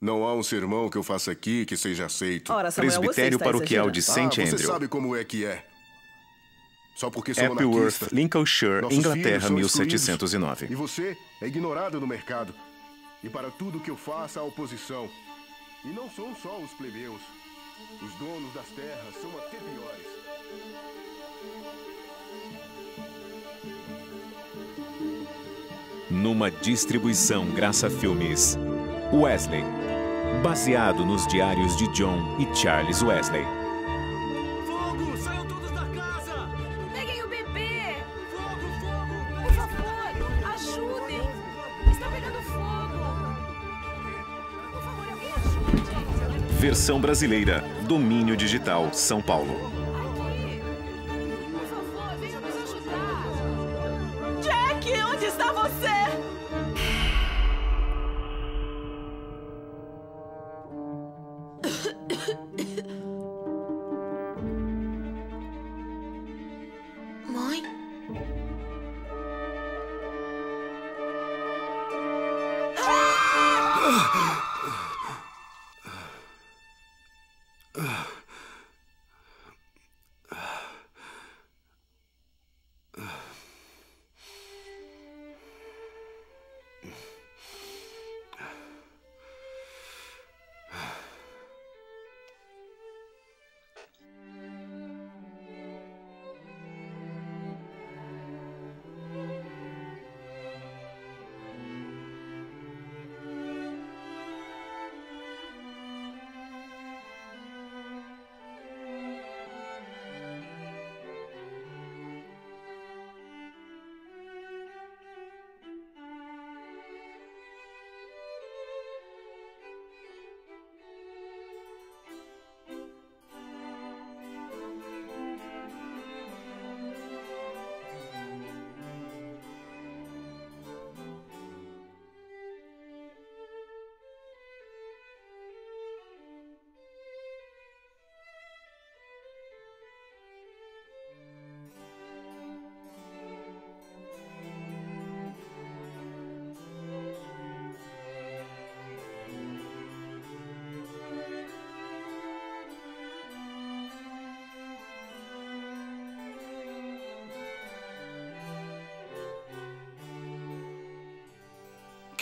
Não há um sermão que eu faça aqui que seja aceito. Ora, Samuel, Presbitério você está Paroquial de. St. ah, você Andrew. sabe como é que é. Só porque sou monarquista. Lincolnshire, Nossos Inglaterra, são excluídos. 1709. E você é ignorado no mercado. E para tudo que eu faça há oposição. E não são só os plebeus. Os donos das terras são até piores. Numa distribuição Graça Filmes. Wesley. Baseado nos diários de John e Charles Wesley. Fogo! Saiam todos da casa! Peguem o bebê! Fogo, fogo! Por favor, ajudem! Está pegando fogo! Por favor, alguém ajude! Versão brasileira. Domínio Digital, São Paulo.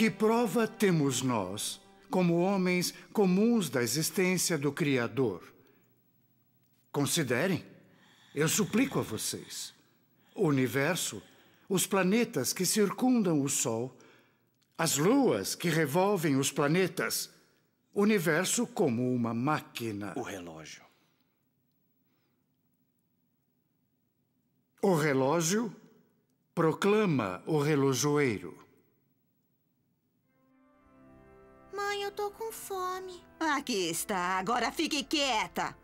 Que prova temos nós, como homens comuns da existência do Criador? Considerem, eu suplico a vocês, o universo, os planetas que circundam o Sol, as luas que revolvem os planetas, o universo como uma máquina. O relógio. O relógio proclama o relojoeiro. Mãe, eu tô com fome. Aqui está. Agora fique quieta.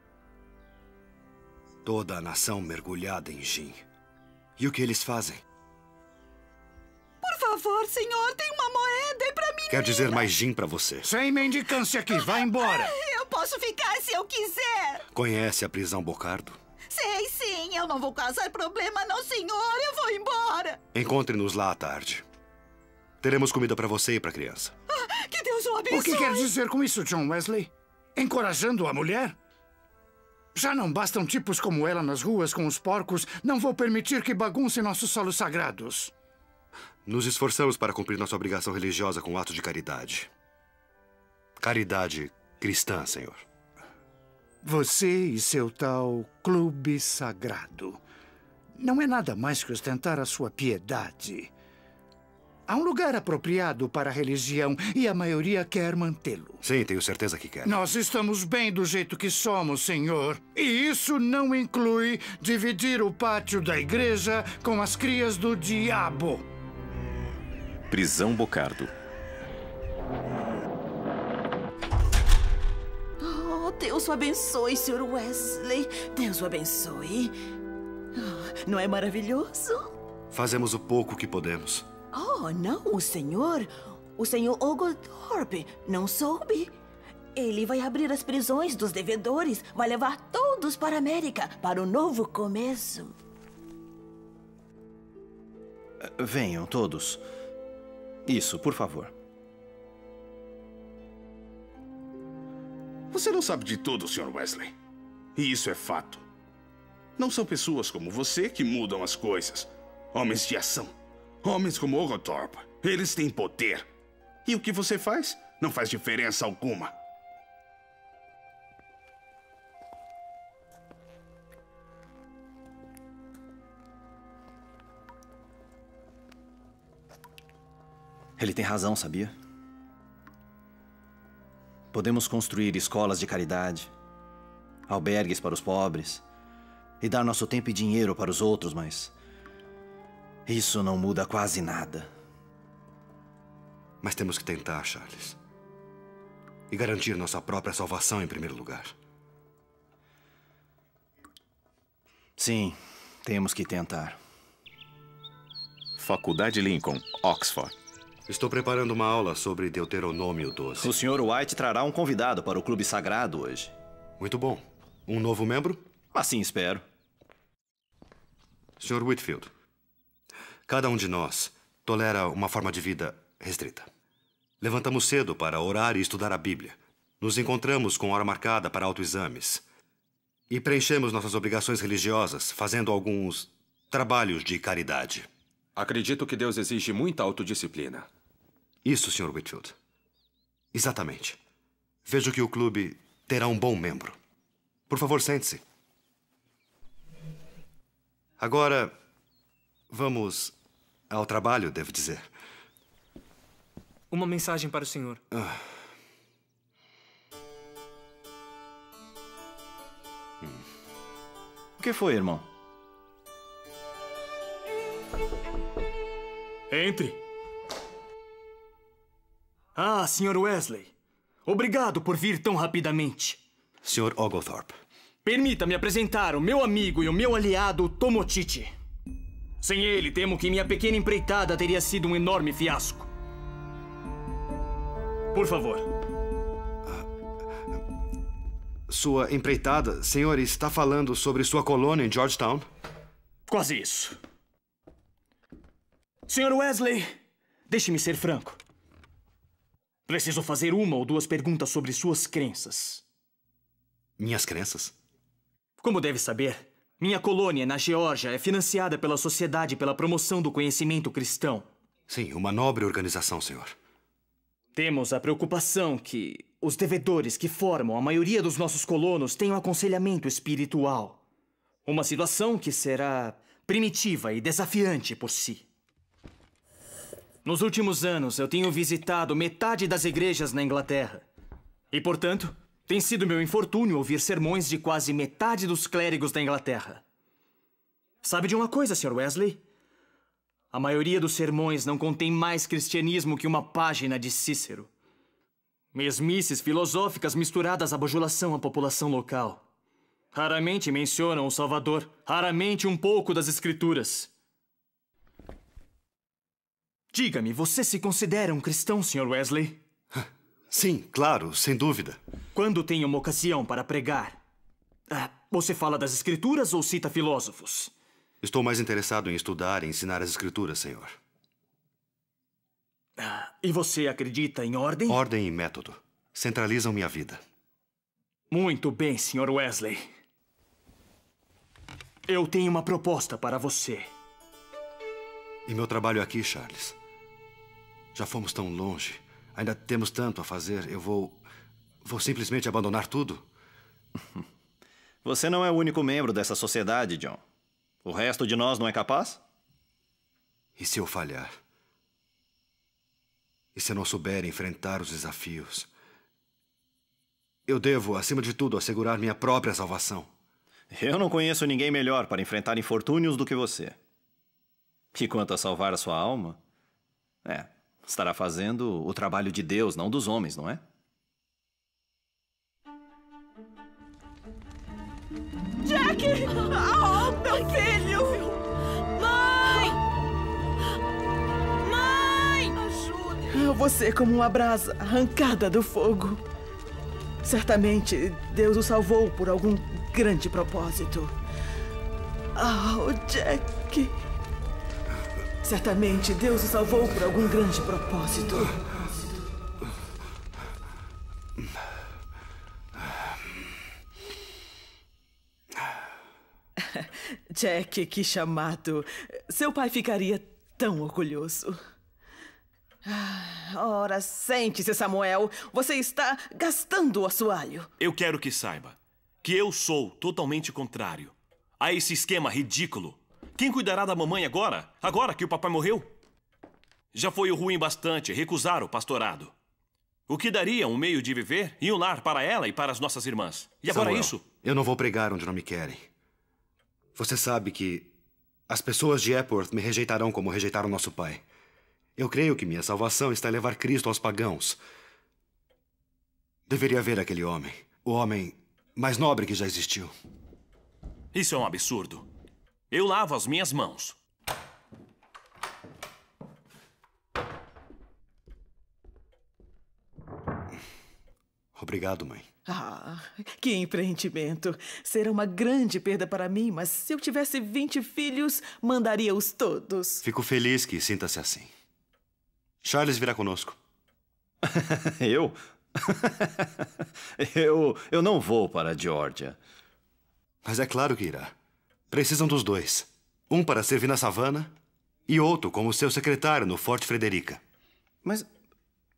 Toda a nação mergulhada em gin. E o que eles fazem? Por favor, senhor, tem uma moeda pra mim. Quer dizer mais gin pra você. Sem mendicância aqui, vá embora! Eu posso ficar se eu quiser. Conhece a prisão Bocardo? Sei sim, eu não vou causar problema, não, senhor. Eu vou embora. Encontre-nos lá à tarde. Teremos comida pra você e pra criança. Deus o que quer dizer com isso, John Wesley? Encorajando a mulher? Já não bastam tipos como ela nas ruas com os porcos. Não vou permitir que bagunce nossos solos sagrados. Nos esforçamos para cumprir nossa obrigação religiosa com um ato de caridade. Caridade cristã, senhor. Você e seu tal clube sagrado. Não é nada mais que ostentar a sua piedade. Há um lugar apropriado para a religião e a maioria quer mantê-lo. Sim, tenho certeza que quer. Nós estamos bem do jeito que somos, senhor. E isso não inclui dividir o pátio da igreja com as crias do diabo. Prisão Bocardo. Oh, Deus o abençoe, Sr. Wesley. Deus o abençoe. Oh, não é maravilhoso? Fazemos o pouco que podemos. Oh, não, o senhor. O senhor Oglethorpe não soube. Ele vai abrir as prisões dos devedores, vai levar todos para a América, para o novo começo. Venham todos. Isso, por favor. Você não sabe de tudo, Sr. Wesley. E isso é fato. Não são pessoas como você que mudam as coisas. Homens de ação. Homens como Ogothorpe. Eles têm poder. E o que você faz? Não faz diferença alguma. Ele tem razão, sabia? Podemos construir escolas de caridade, albergues para os pobres e dar nosso tempo e dinheiro para os outros, mas isso não muda quase nada. Mas temos que tentar, Charles. E garantir nossa própria salvação em primeiro lugar. Sim, temos que tentar. Faculdade Lincoln, Oxford. Estou preparando uma aula sobre Deuteronômio 12. O Sr. White trará um convidado para o Clube Sagrado hoje. Muito bom. Um novo membro? Assim espero. Sr. Whitfield, cada um de nós tolera uma forma de vida restrita. Levantamos cedo para orar e estudar a Bíblia. Nos encontramos com hora marcada para autoexames. E preenchemos nossas obrigações religiosas fazendo alguns trabalhos de caridade. Acredito que Deus exige muita autodisciplina. Isso, Sr. Whitfield. Exatamente. Vejo que o clube terá um bom membro. Por favor, sente-se. Agora, vamos ao trabalho, devo dizer. Uma mensagem para o senhor. Ah. O que foi, irmão? Entre. Ah, Sr. Wesley. Obrigado por vir tão rapidamente. Sr. Oglethorpe. Permita-me apresentar o meu amigo e o meu aliado Tomochichi. Sem ele, temo que minha pequena empreitada teria sido um enorme fiasco. Por favor. Sua empreitada, senhor, está falando sobre sua colônia em Georgetown? Quase isso. Sr. Wesley, deixe-me ser franco. Preciso fazer uma ou duas perguntas sobre suas crenças. Minhas crenças? Como deve saber, minha colônia na Geórgia é financiada pela Sociedade pela Promoção do Conhecimento Cristão. Sim, uma nobre organização, senhor. Temos a preocupação que os devedores que formam a maioria dos nossos colonos tenham aconselhamento espiritual. Uma situação que será primitiva e desafiante por si. Nos últimos anos, eu tenho visitado metade das igrejas na Inglaterra. E, portanto, tem sido meu infortúnio ouvir sermões de quase metade dos clérigos da Inglaterra. Sabe de uma coisa, Sr. Wesley? A maioria dos sermões não contém mais cristianismo que uma página de Cícero. Mesmices filosóficas misturadas à bajulação à população local. Raramente mencionam o Salvador, raramente um pouco das Escrituras. Diga-me, você se considera um cristão, Sr. Wesley? Sim, claro, sem dúvida. Quando tem uma ocasião para pregar, ah, você fala das escrituras ou cita filósofos? Estou mais interessado em estudar e ensinar as escrituras, senhor. Ah, e você acredita em ordem? Ordem e método. Centralizam minha vida. Muito bem, Sr. Wesley. Eu tenho uma proposta para você. E meu trabalho aqui, Charles? Já fomos tão longe. Ainda temos tanto a fazer. Eu vou. Vou simplesmente abandonar tudo? Você não é o único membro dessa sociedade, John. O resto de nós não é capaz? E se eu falhar? E se eu não souber enfrentar os desafios? Eu devo, acima de tudo, assegurar minha própria salvação. Eu não conheço ninguém melhor para enfrentar infortúnios do que você. E quanto a salvar a sua alma? É, estará fazendo o trabalho de Deus, não dos homens, não é? Jack! Oh, meu filho! Mãe! Mãe! Ajude! Você como uma brasa arrancada do fogo. Certamente Deus o salvou por algum grande propósito. Oh, Jack! Certamente Deus o salvou por algum grande propósito. Jack, que chamado. Seu pai ficaria tão orgulhoso. Ah, ora, sente-se, Samuel. Você está gastando o assoalho. Eu quero que saiba que eu sou totalmente contrário a esse esquema ridículo quem cuidará da mamãe agora? Agora que o papai morreu? Já foi ruim bastante recusar o pastorado. O que daria um meio de viver e um lar para ela e para as nossas irmãs. E agora Samuel, isso? Eu não vou pregar onde não me querem. Você sabe que as pessoas de Epworth me rejeitarão como rejeitaram nosso pai. Eu creio que minha salvação está em levar Cristo aos pagãos. Deveria ver aquele homem. O homem mais nobre que já existiu. Isso é um absurdo. Eu lavo as minhas mãos. Obrigado, mãe. Ah, que empreendimento. Será uma grande perda para mim, mas se eu tivesse 20 filhos, mandaria-os todos. Fico feliz que sinta-se assim. Charles virá conosco. eu? eu? Eu não vou para a Geórgia. Mas é claro que irá. Precisam dos dois. Um para servir na savana e outro como seu secretário no Forte Frederica. Mas.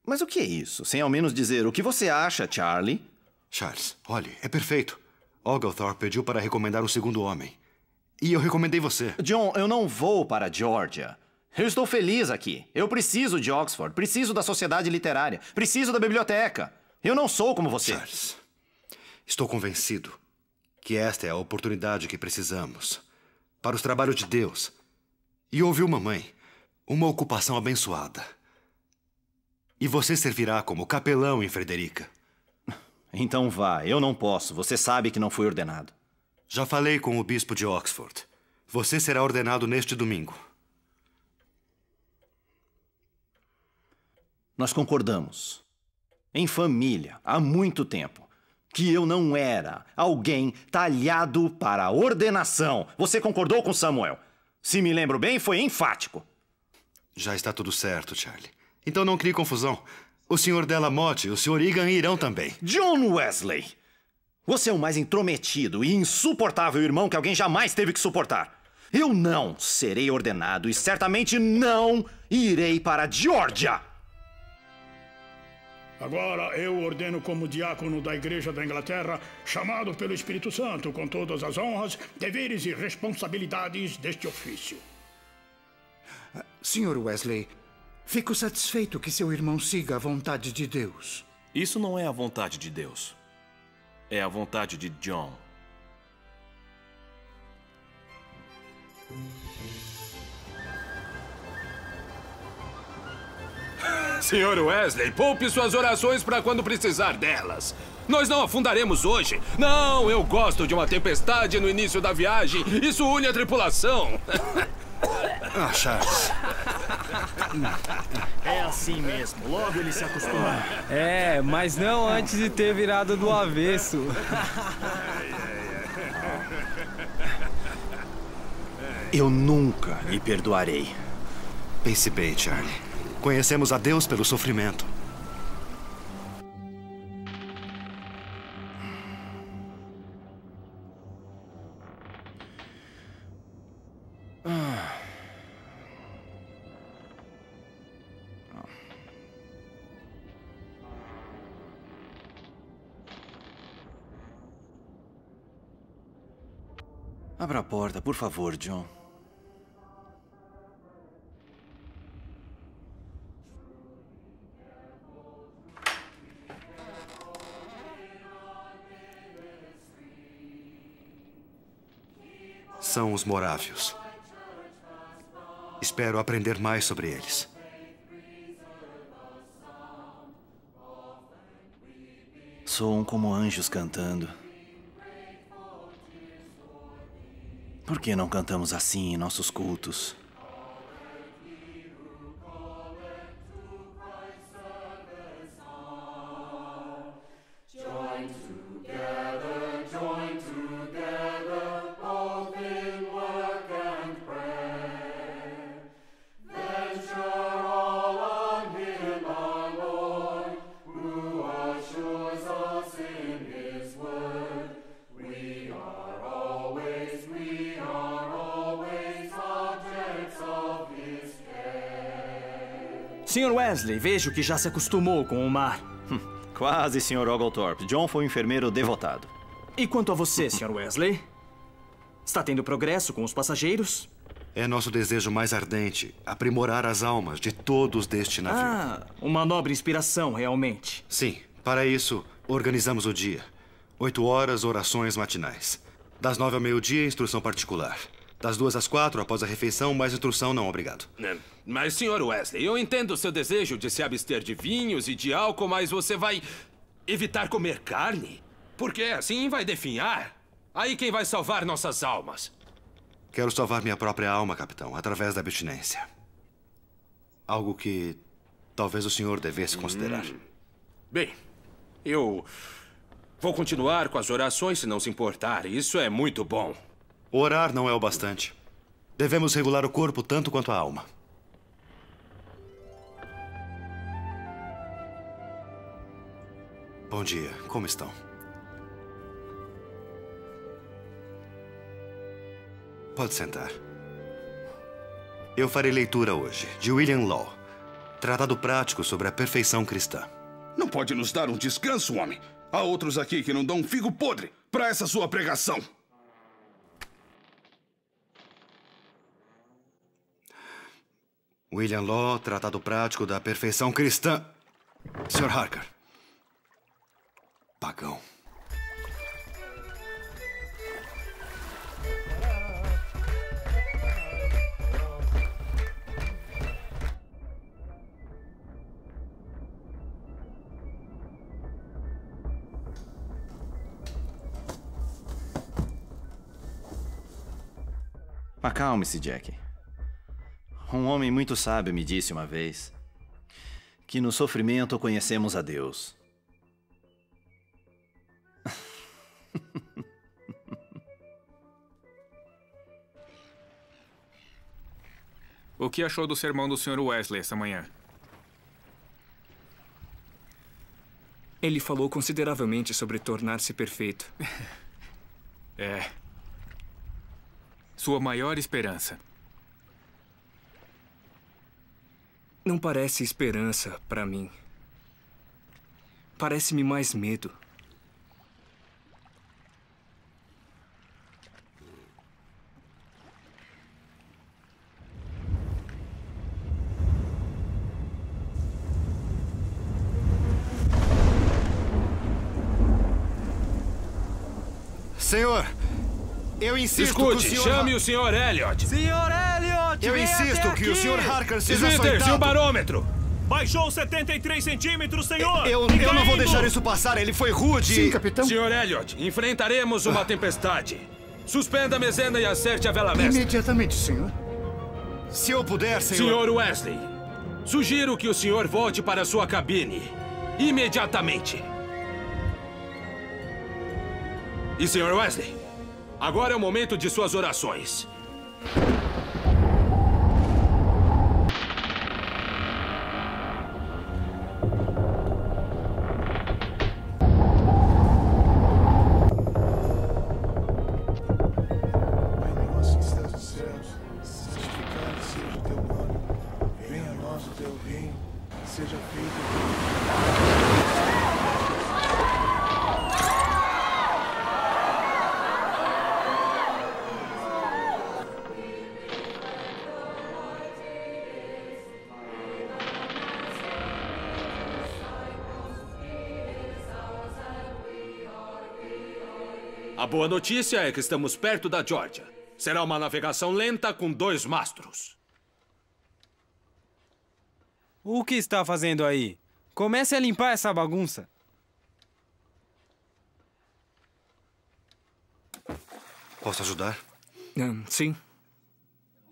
Mas o que é isso? Sem ao menos dizer o que você acha, Charlie? Charles, olhe, é perfeito. Oglethorpe pediu para recomendar um segundo homem. E eu recomendei você. John, eu não vou para a Geórgia. Eu estou feliz aqui. Eu preciso de Oxford, preciso da sociedade literária, preciso da biblioteca. Eu não sou como você. Charles, estou convencido que esta é a oportunidade que precisamos para os trabalhos de Deus. E ouviu, mamãe, uma ocupação abençoada. E você servirá como capelão em Frederica. Então vá, eu não posso. Você sabe que não fui ordenado. Já falei com o bispo de Oxford. Você será ordenado neste domingo. Nós concordamos. Em família, há muito tempo. Que eu não era alguém talhado para a ordenação. Você concordou com Samuel? Se me lembro bem, foi enfático. Já está tudo certo, Charlie. Então não crie confusão. O Sr. Delamotte e o Sr. Egan irão também. John Wesley! Você é o mais intrometido e insuportável irmão que alguém jamais teve que suportar. Eu não serei ordenado e certamente não irei para a Geórgia! Agora eu ordeno como diácono da Igreja da Inglaterra, chamado pelo Espírito Santo com todas as honras, deveres e responsabilidades deste ofício. Sr. Wesley, fico satisfeito que seu irmão siga a vontade de Deus. Isso não é a vontade de Deus. É a vontade de John. Senhor Wesley, poupe suas orações para quando precisar delas. Nós não afundaremos hoje. Não, eu gosto de uma tempestade no início da viagem. Isso une a tripulação. Ah, Charles. É assim mesmo. Logo ele se acostuma. É, mas não antes de ter virado do avesso. Eu nunca lhe perdoarei. Pense bem, Charlie. Conhecemos a Deus pelo sofrimento. Abra a porta, por favor, John. São os morávios. Espero aprender mais sobre eles. Soam como anjos cantando. Por que não cantamos assim em nossos cultos? Vejo que já se acostumou com o mar. Quase, Sr. Oglethorpe. John foi um enfermeiro devotado. E quanto a você, Sr. Wesley? Está tendo progresso com os passageiros? É nosso desejo mais ardente aprimorar as almas de todos deste navio. Ah, uma nobre inspiração, realmente. Sim, para isso, organizamos o dia. Oito horas, orações matinais. Das nove ao meio-dia, instrução particular. Das duas às quatro, após a refeição, mais instrução não, obrigado. É, Mas, Sr. Wesley, eu entendo o seu desejo de se abster de vinhos e de álcool, mas você vai evitar comer carne? Porque assim vai definhar. Aí quem vai salvar nossas almas? Quero salvar minha própria alma, capitão, através da abstinência. Algo que talvez o senhor devesse considerar. Hum. Bem, eu vou continuar com as orações se não se importar. Isso é muito bom. Orar não é o bastante. Devemos regular o corpo tanto quanto a alma. Bom dia, como estão? Pode sentar. Eu farei leitura hoje de William Law, Tratado Prático sobre a Perfeição Cristã. Não pode nos dar um descanso, homem? Há outros aqui que não dão um figo podre para essa sua pregação. William Law, Tratado Prático da Perfeição Cristã. Sr. Harker. Pagão. Acalme-se, Jack. Um homem muito sábio me disse uma vez que no sofrimento conhecemos a Deus. O que achou do sermão do Sr. Wesley essa manhã? Ele falou consideravelmente sobre tornar-se perfeito. É. Sua maior esperança. Não parece esperança para mim. Parece-me mais medo. Senhor, eu insisto Escute, que o senhor... chame o Sr. Elliot. Senhor Elliot! Eu insisto que o aqui! Sr. Harker seja Smithers, e o açoitado. barômetro? Baixou 73 centímetros, senhor! Eu, eu não vou deixar isso passar, ele foi rude. Sim, capitão. Sr. Elliot, enfrentaremos uma tempestade. Suspenda a mezena e acerte a vela mestra. Imediatamente, senhor. Se eu puder, senhor... Senhor Wesley, sugiro que o senhor volte para sua cabine. Imediatamente. E, Sr. Wesley, agora é o momento de suas orações. A boa notícia é que estamos perto da Georgia. Será uma navegação lenta com dois mastros. O que está fazendo aí? Comece a limpar essa bagunça. Posso ajudar? Hum, sim.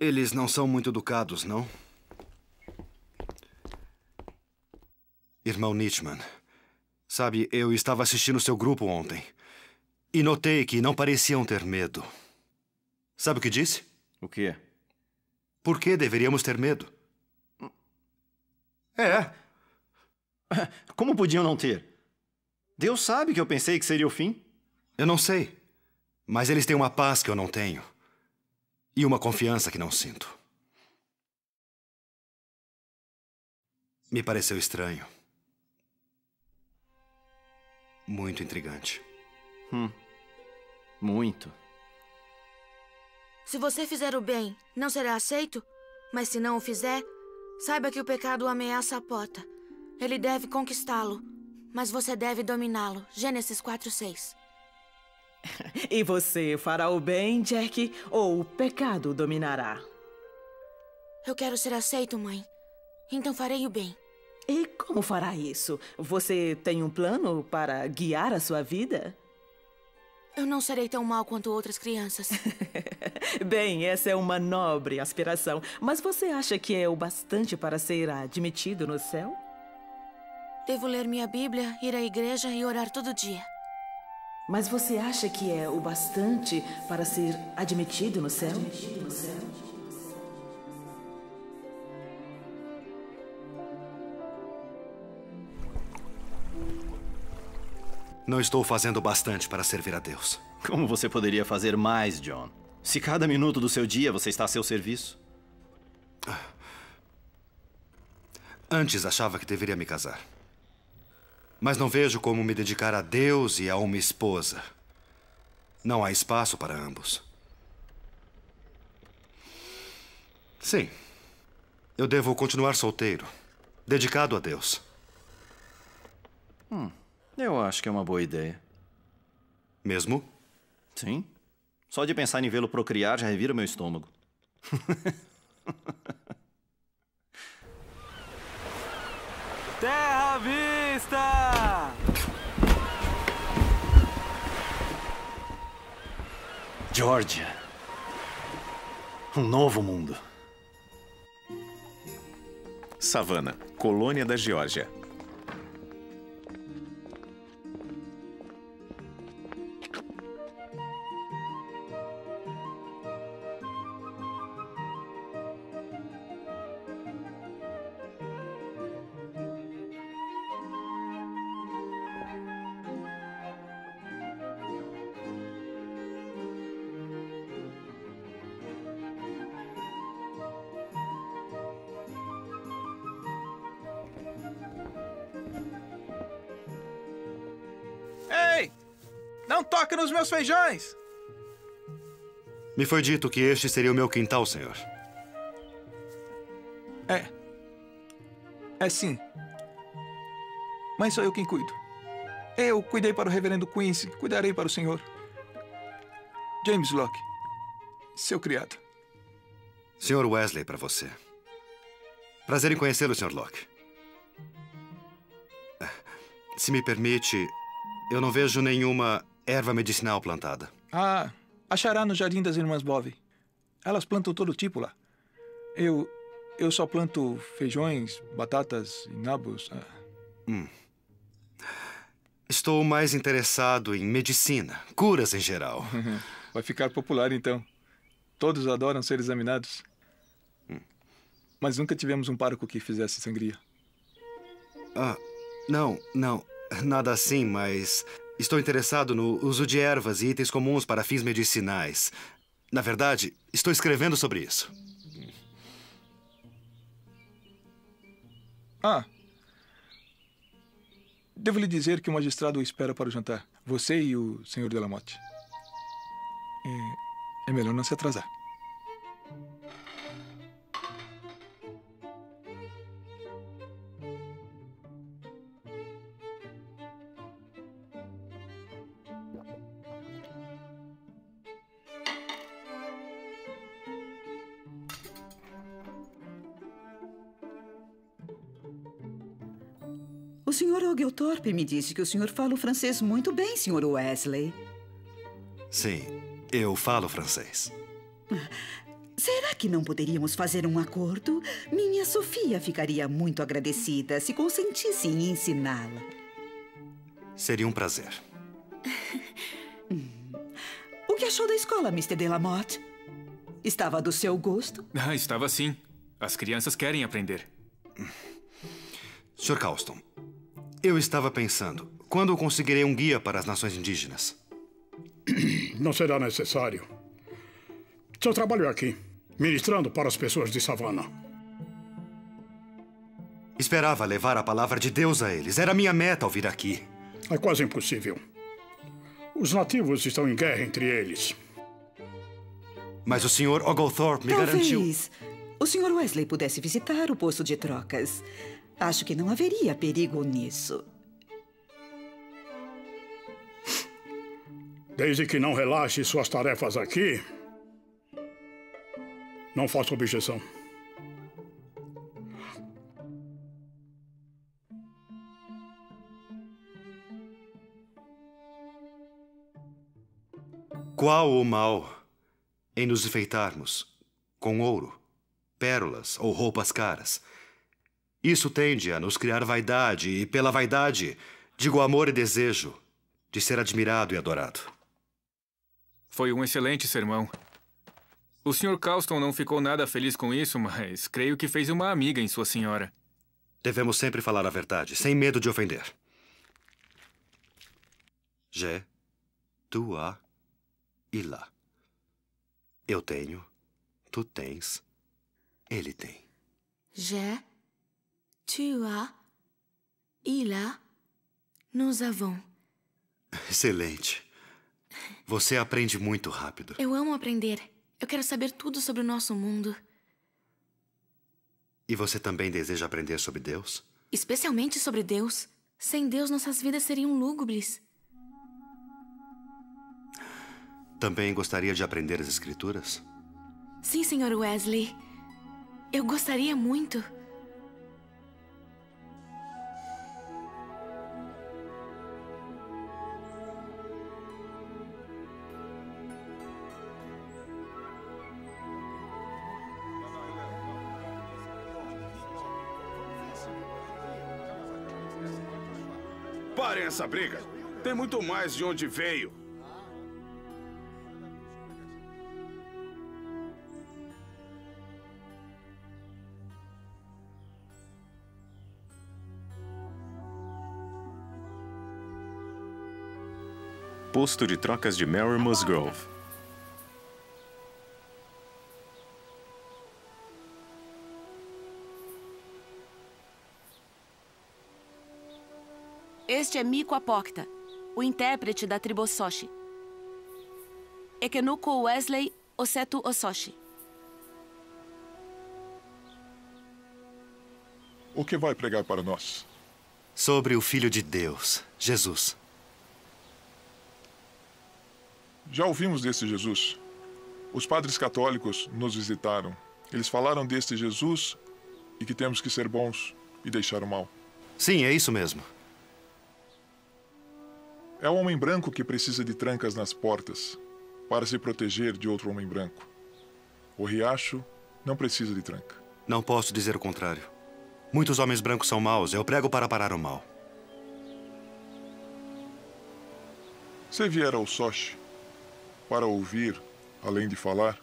Eles não são muito educados, não? Irmão Nietzschmann, sabe, eu estava assistindo seu grupo ontem e notei que não pareciam ter medo. Sabe o que disse? O quê? Por que deveríamos ter medo? É. Como podiam não ter? Deus sabe que eu pensei que seria o fim. Eu não sei. Mas eles têm uma paz que eu não tenho. E uma confiança que não sinto. me pareceu estranho. Muito intrigante. Hum. Muito. Se você fizer o bem, não será aceito? Mas se não o fizer, saiba que o pecado ameaça a porta. Ele deve conquistá-lo, mas você deve dominá-lo. Gênesis 4, 6. E você fará o bem, Jack, ou o pecado o dominará? Eu quero ser aceito, mãe. Então farei o bem. E como fará isso? Você tem um plano para guiar a sua vida? Eu não serei tão mal quanto outras crianças. Bem, essa é uma nobre aspiração. Mas você acha que é o bastante para ser admitido no céu? Devo ler minha Bíblia, ir à igreja e orar todo dia. Mas você acha que é o bastante para ser admitido no céu? Não estou fazendo bastante para servir a Deus. Como você poderia fazer mais, John? Se cada minuto do seu dia você está a seu serviço. Antes achava que deveria me casar. Mas não vejo como me dedicar a Deus e a uma esposa. Não há espaço para ambos. Sim. Eu devo continuar solteiro, dedicado a Deus. Hum, eu acho que é uma boa ideia. Mesmo? Sim. Só de pensar em vê-lo procriar já revira o meu estômago. Terra à vista! Georgia. Um novo mundo. Savana, colônia da Geórgia. Meus feijões! Me foi dito que este seria o meu quintal, senhor. É. É sim. Mas sou eu quem cuido. Eu cuidei para o reverendo Quincy, cuidarei para o senhor. James Locke, seu criado. Senhor Wesley, para você. Prazer em conhecê-lo, Sr. Locke. Se me permite, eu não vejo nenhuma erva medicinal plantada. Ah, achará no jardim das irmãs Bove. Elas plantam todo tipo lá. Eu. Eu só planto feijões, batatas e nabos. Ah. Hum. Estou mais interessado em medicina, curas em geral. Vai ficar popular então. Todos adoram ser examinados. Mas nunca tivemos um pároco que fizesse sangria. Ah, não, não. Nada assim, mas estou interessado no uso de ervas e itens comuns para fins medicinais. Na verdade, estou escrevendo sobre isso. Ah. Devo lhe dizer que o magistrado o espera para o jantar. Você e o senhor Delamotte. É, é melhor não se atrasar. Oglethorpe me disse que o senhor fala o francês muito bem, Sr. Wesley. Sim, eu falo francês. Será que não poderíamos fazer um acordo? Minha Sofia ficaria muito agradecida se consentisse em ensiná-la. Seria um prazer. O que achou da escola, Mr. Delamotte? Estava do seu gosto? Ah, estava sim. As crianças querem aprender. Sr. Calston, eu estava pensando, quando conseguirei um guia para as nações indígenas? Não será necessário. Seu trabalho é aqui, ministrando para as pessoas de Savana. Esperava levar a palavra de Deus a eles. Era minha meta ao vir aqui. É quase impossível. Os nativos estão em guerra entre eles. Mas o Sr. Oglethorpe me garantiu. Talvez o Sr. Wesley pudesse visitar o posto de trocas. Acho que não haveria perigo nisso. Desde que não relaxe suas tarefas aqui, não faço objeção. Qual o mal em nos enfeitarmos com ouro, pérolas ou roupas caras? Isso tende a nos criar vaidade, e pela vaidade, digo amor e desejo de ser admirado e adorado. Foi um excelente sermão. O Sr. Calston não ficou nada feliz com isso, mas creio que fez uma amiga em sua senhora. Devemos sempre falar a verdade, sem medo de ofender. Je, tu, a, e lá. Eu tenho, tu tens, ele tem. J'ai, tu as, il a, nous avons. Excelente. Você aprende muito rápido. Eu amo aprender. Eu quero saber tudo sobre o nosso mundo. E você também deseja aprender sobre Deus? Especialmente sobre Deus. Sem Deus, nossas vidas seriam lúgubres. Também gostaria de aprender as Escrituras? Sim, Sr. Wesley. Eu gostaria muito. Essa briga. Tem muito mais de onde veio. Posto de trocas de Mary Musgrove. Este é Miko Apocta, o intérprete da tribo Soshi. Ekenuko Wesley Osetu Ososhi. O que vai pregar para nós? Sobre o Filho de Deus, Jesus. Já ouvimos desse Jesus. Os padres católicos nos visitaram. Eles falaram deste Jesus e que temos que ser bons e deixar o mal. Sim, é isso mesmo. É o homem branco que precisa de trancas nas portas para se proteger de outro homem branco. O riacho não precisa de tranca. Não posso dizer o contrário. Muitos homens brancos são maus. Eu prego para parar o mal. Se vier ao Sochi para ouvir, além de falar,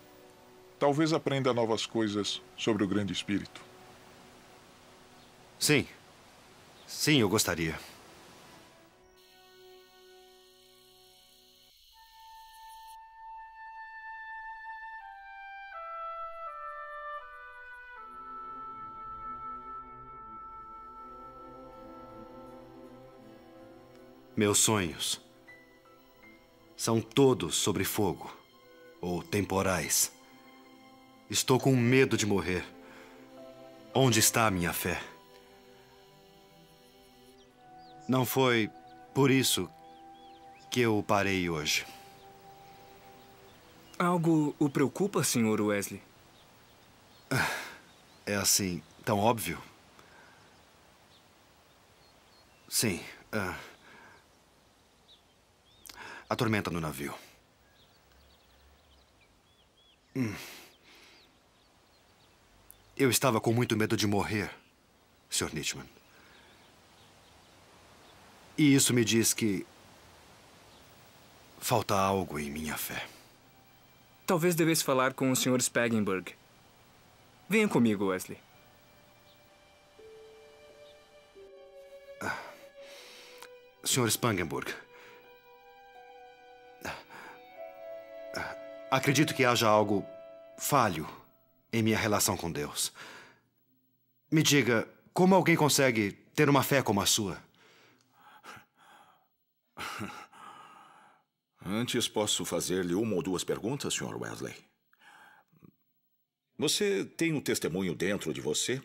talvez aprenda novas coisas sobre o Grande Espírito. Sim. Sim, eu gostaria. Meus sonhos são todos sobre fogo ou temporais. Estou com medo de morrer. Onde está a minha fé? Não foi por isso que eu parei hoje. Algo o preocupa, Sr. Wesley? É assim, tão óbvio? Sim. ah. A tormenta no navio. Hum. Eu estava com muito medo de morrer, Sr. Nietzschmann. E isso me diz que falta algo em minha fé. Talvez devesse falar com o Sr. Spagenberg. Venha comigo, Wesley. Sr. Spangenburg. Acredito que haja algo falho em minha relação com Deus. Me diga, Como alguém consegue ter uma fé como a sua? Antes, posso fazer-lhe uma ou duas perguntas, Sr. Wesley? Você tem um testemunho dentro de você?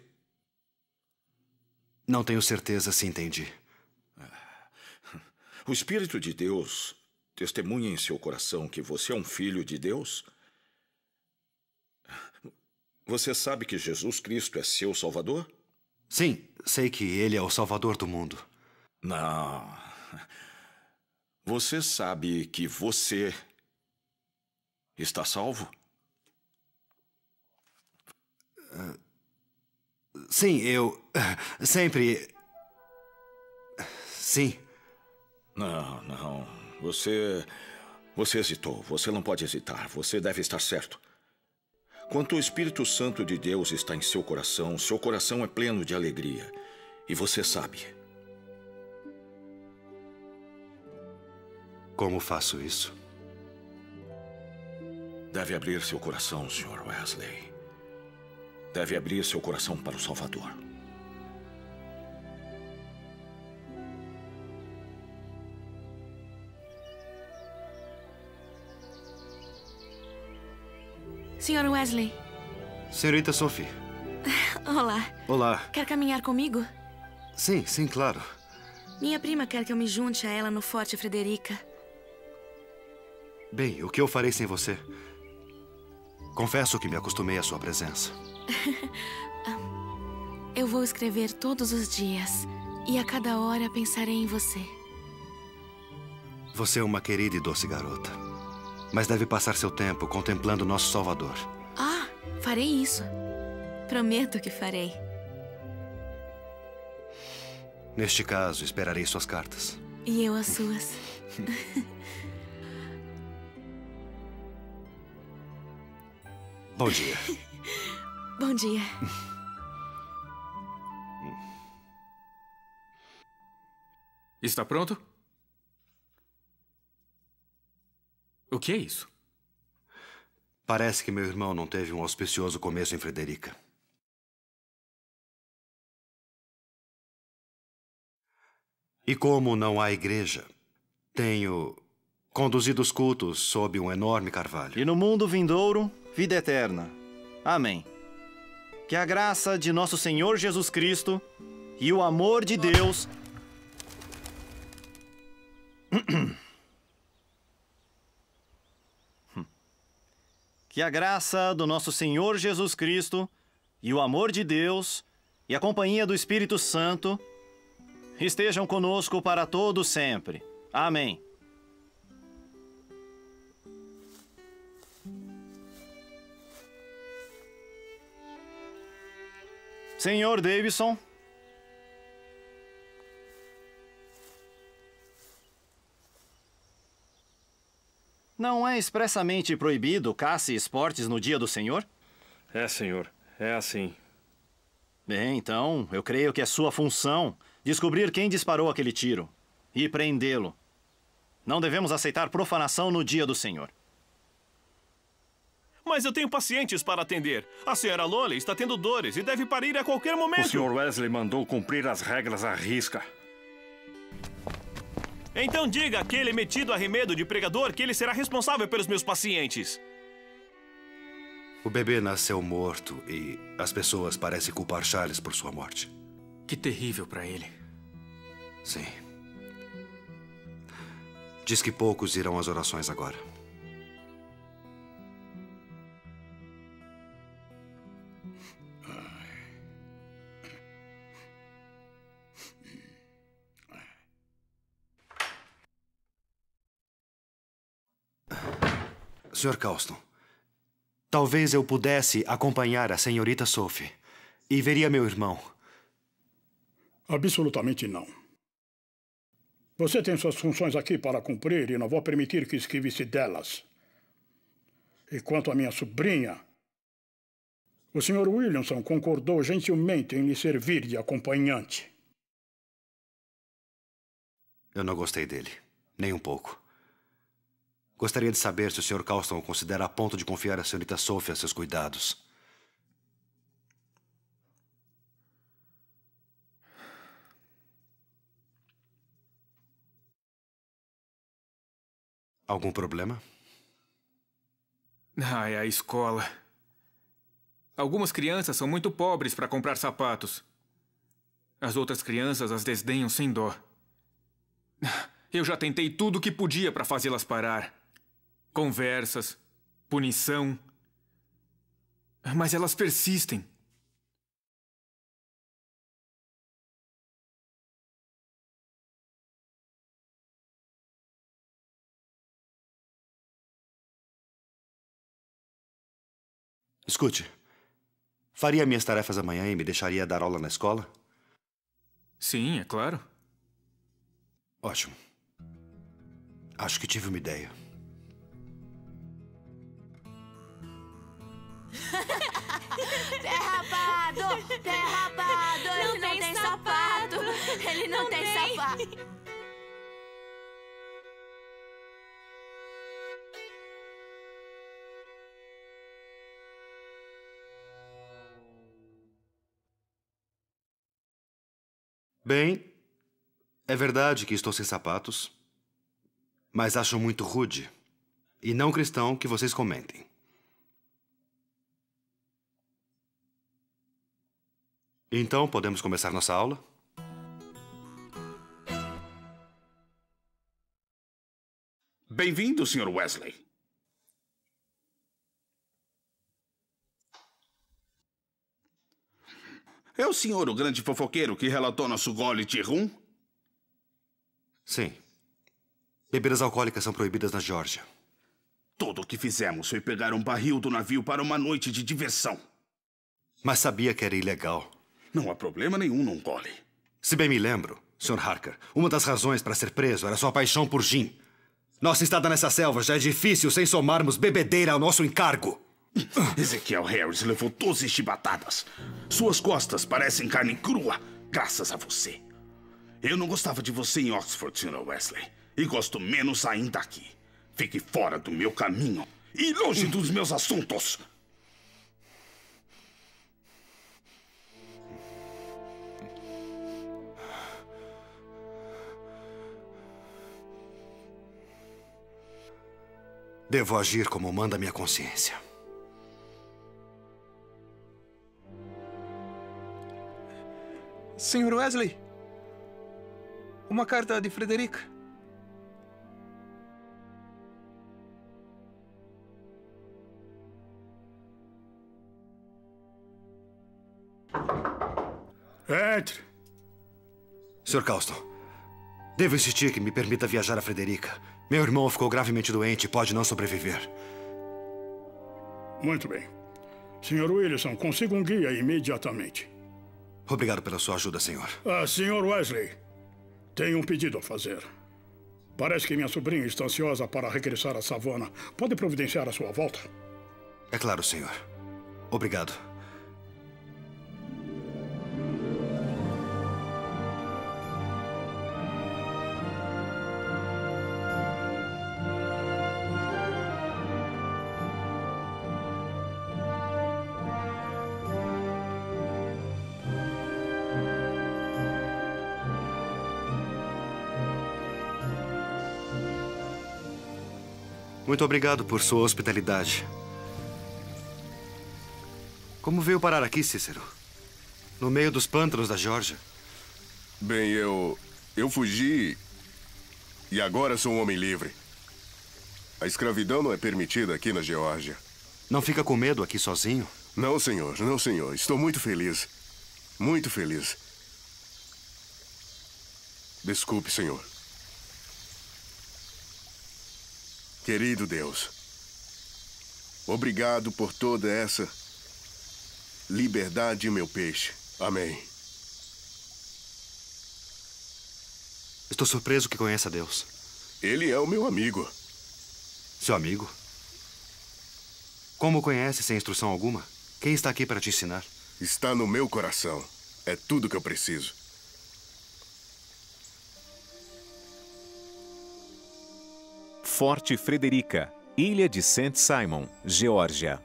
Não tenho certeza se entendi. O Espírito de Deus testemunha em seu coração que você é um filho de Deus? Você sabe que Jesus Cristo é seu Salvador? Sim, sei que ele é o Salvador do mundo. Não. Você sabe que você está salvo? Uh, sim, eu. Uh, sempre. Sim. Não, não. Você. Você hesitou. Você não pode hesitar. Você deve estar certo. Quanto o Espírito Santo de Deus está em seu coração, seu coração é pleno de alegria. E você sabe. Como faço isso? Deve abrir seu coração, Sr. Wesley. Deve abrir seu coração para o Salvador. Sr. Wesley. Senhorita Sophie. Olá. Olá. Quer caminhar comigo? Sim, sim, claro. Minha prima quer que eu me junte a ela no Forte Frederica. Bem, o que eu farei sem você? Confesso que me acostumei à sua presença. eu vou escrever todos os dias e a cada hora pensarei em você. Você é uma querida e doce garota. Mas deve passar seu tempo contemplando nosso Salvador. Ah, farei isso. Prometo que farei. Neste caso, esperarei suas cartas. E eu as suas. Bom dia. Bom dia. Está pronto? O que é isso? Parece que meu irmão não teve um auspicioso começo em Frederica. E como não há igreja, tenho conduzido os cultos sob um enorme carvalho. E no mundo vindouro, vida eterna. Amém. Que a graça de nosso Senhor Jesus Cristo e o amor de Deus. Que a graça do nosso Senhor Jesus Cristo e o amor de Deus e a companhia do Espírito Santo estejam conosco para todo sempre. Amém. Senhor Davidson. Não é expressamente proibido caça e esportes no dia do Senhor? É, senhor. É assim. Bem, então, eu creio que é sua função descobrir quem disparou aquele tiro e prendê-lo. Não devemos aceitar profanação no dia do Senhor. Mas eu tenho pacientes para atender. A senhora Lolly está tendo dores e deve parir a qualquer momento. O Sr. Wesley mandou cumprir as regras à risca. Então diga àquele metido arremedo de pregador que ele será responsável pelos meus pacientes. O bebê nasceu morto e as pessoas parecem culpar Charles por sua morte. Que terrível para ele. Sim. Diz que poucos irão às orações agora. Sr. Causton, talvez eu pudesse acompanhar a senhorita Sophie e veria meu irmão. Absolutamente não. Você tem suas funções aqui para cumprir e não vou permitir que esquive-se delas. E quanto à minha sobrinha, o Sr. Williamson concordou gentilmente em lhe servir de acompanhante. Eu não gostei dele, nem um pouco. Gostaria de saber se o Sr. Carlston o considera a ponto de confiar a Sra. Sophie a seus cuidados. Algum problema? Ah, é a escola. Algumas crianças são muito pobres para comprar sapatos. As outras crianças as desdenham sem dó. Eu já tentei tudo o que podia para fazê-las parar. Conversas, punição. Mas elas persistem. Escute. Faria minhas tarefas amanhã e me deixaria dar aula na escola? Sim, é claro. Ótimo. Acho que tive uma ideia. Derrapado! Derrapado! Ele não tem sapato! Ele não tem sapato! Bem, é verdade que estou sem sapatos, mas acho muito rude e não cristão que vocês comentem. Então, podemos começar nossa aula? Bem-vindo, Sr. Wesley. É o senhor o grande fofoqueiro que relatou nosso gole de rum? Sim. Bebidas alcoólicas são proibidas na Geórgia. Tudo o que fizemos foi pegar um barril do navio para uma noite de diversão. Mas sabia que era ilegal. Não há problema nenhum num gole. Se bem me lembro, Sr. Harker, uma das razões para ser preso era sua paixão por gin. Nossa estada nessa selva já é difícil sem somarmos bebedeira ao nosso encargo. Ezequiel Harris levou 12 chibatadas. Suas costas parecem carne crua, graças a você. Eu não gostava de você em Oxford, Sr. Wesley. E gosto menos ainda aqui. Fique fora do meu caminho e longe dos meus assuntos. Devo agir como manda minha consciência. Sr. Wesley, uma carta de Frederica. Entre. Sr. Causton, devo insistir que me permita viajar a Frederica. Meu irmão ficou gravemente doente e pode não sobreviver. Muito bem. Sr. Wilson, consiga um guia imediatamente. Obrigado pela sua ajuda, senhor. Ah, Sr. Wesley, tenho um pedido a fazer. Parece que minha sobrinha está ansiosa para regressar à savana. Pode providenciar a sua volta? É claro, senhor. Obrigado. Muito obrigado por sua hospitalidade. Como veio parar aqui, Cícero? No meio dos pântanos da Geórgia? Bem, eu. Eu fugi. E agora sou um homem livre. A escravidão não é permitida aqui na Geórgia. Não fica com medo aqui sozinho? Não, senhor. Não, senhor. Estou muito feliz. Muito feliz. Desculpe, senhor. Querido Deus, obrigado por toda essa liberdade, meu peixe. Amém. Estou surpreso que conheça Deus. Ele é o meu amigo. Seu amigo? Como conhece sem instrução alguma? Quem está aqui para te ensinar? Está no meu coração. É tudo que eu preciso. Forte Frederica, Ilha de St. Simon, Geórgia.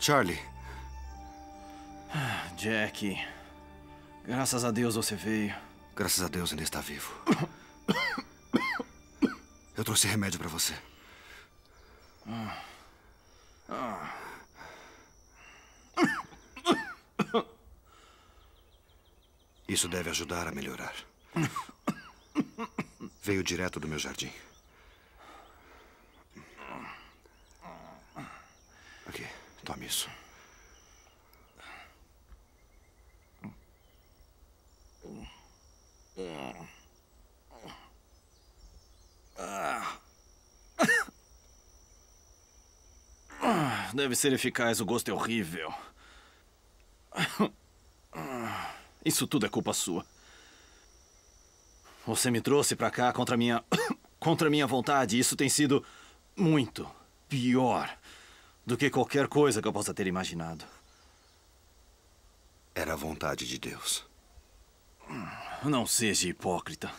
Charlie. Jack, graças a Deus você veio. Graças a Deus ainda está vivo. Eu trouxe remédio para você. Ah. Ah. Isso deve ajudar a melhorar. Veio direto do meu jardim. Aqui, tome isso. Deve ser eficaz, o gosto é horrível. Isso tudo é culpa sua. Você me trouxe pra cá contra minha contra minha vontade. Isso tem sido muito pior do que qualquer coisa que eu possa ter imaginado. Era a vontade de Deus. Não seja hipócrita.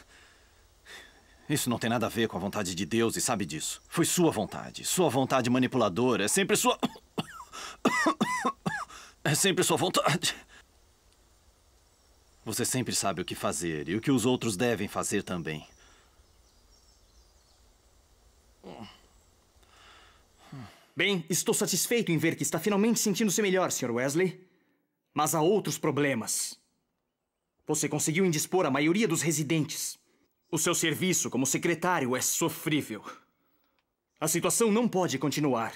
Isso não tem nada a ver com a vontade de Deus e sabe disso. Foi sua vontade. Sua vontade manipuladora. É sempre sua. É sempre sua vontade. Você sempre sabe o que fazer e o que os outros devem fazer também. Bem, estou satisfeito em ver que está finalmente sentindo-se melhor, Sr. Wesley. Mas há outros problemas. Você conseguiu indispor a maioria dos residentes. O seu serviço como secretário é sofrível. A situação não pode continuar.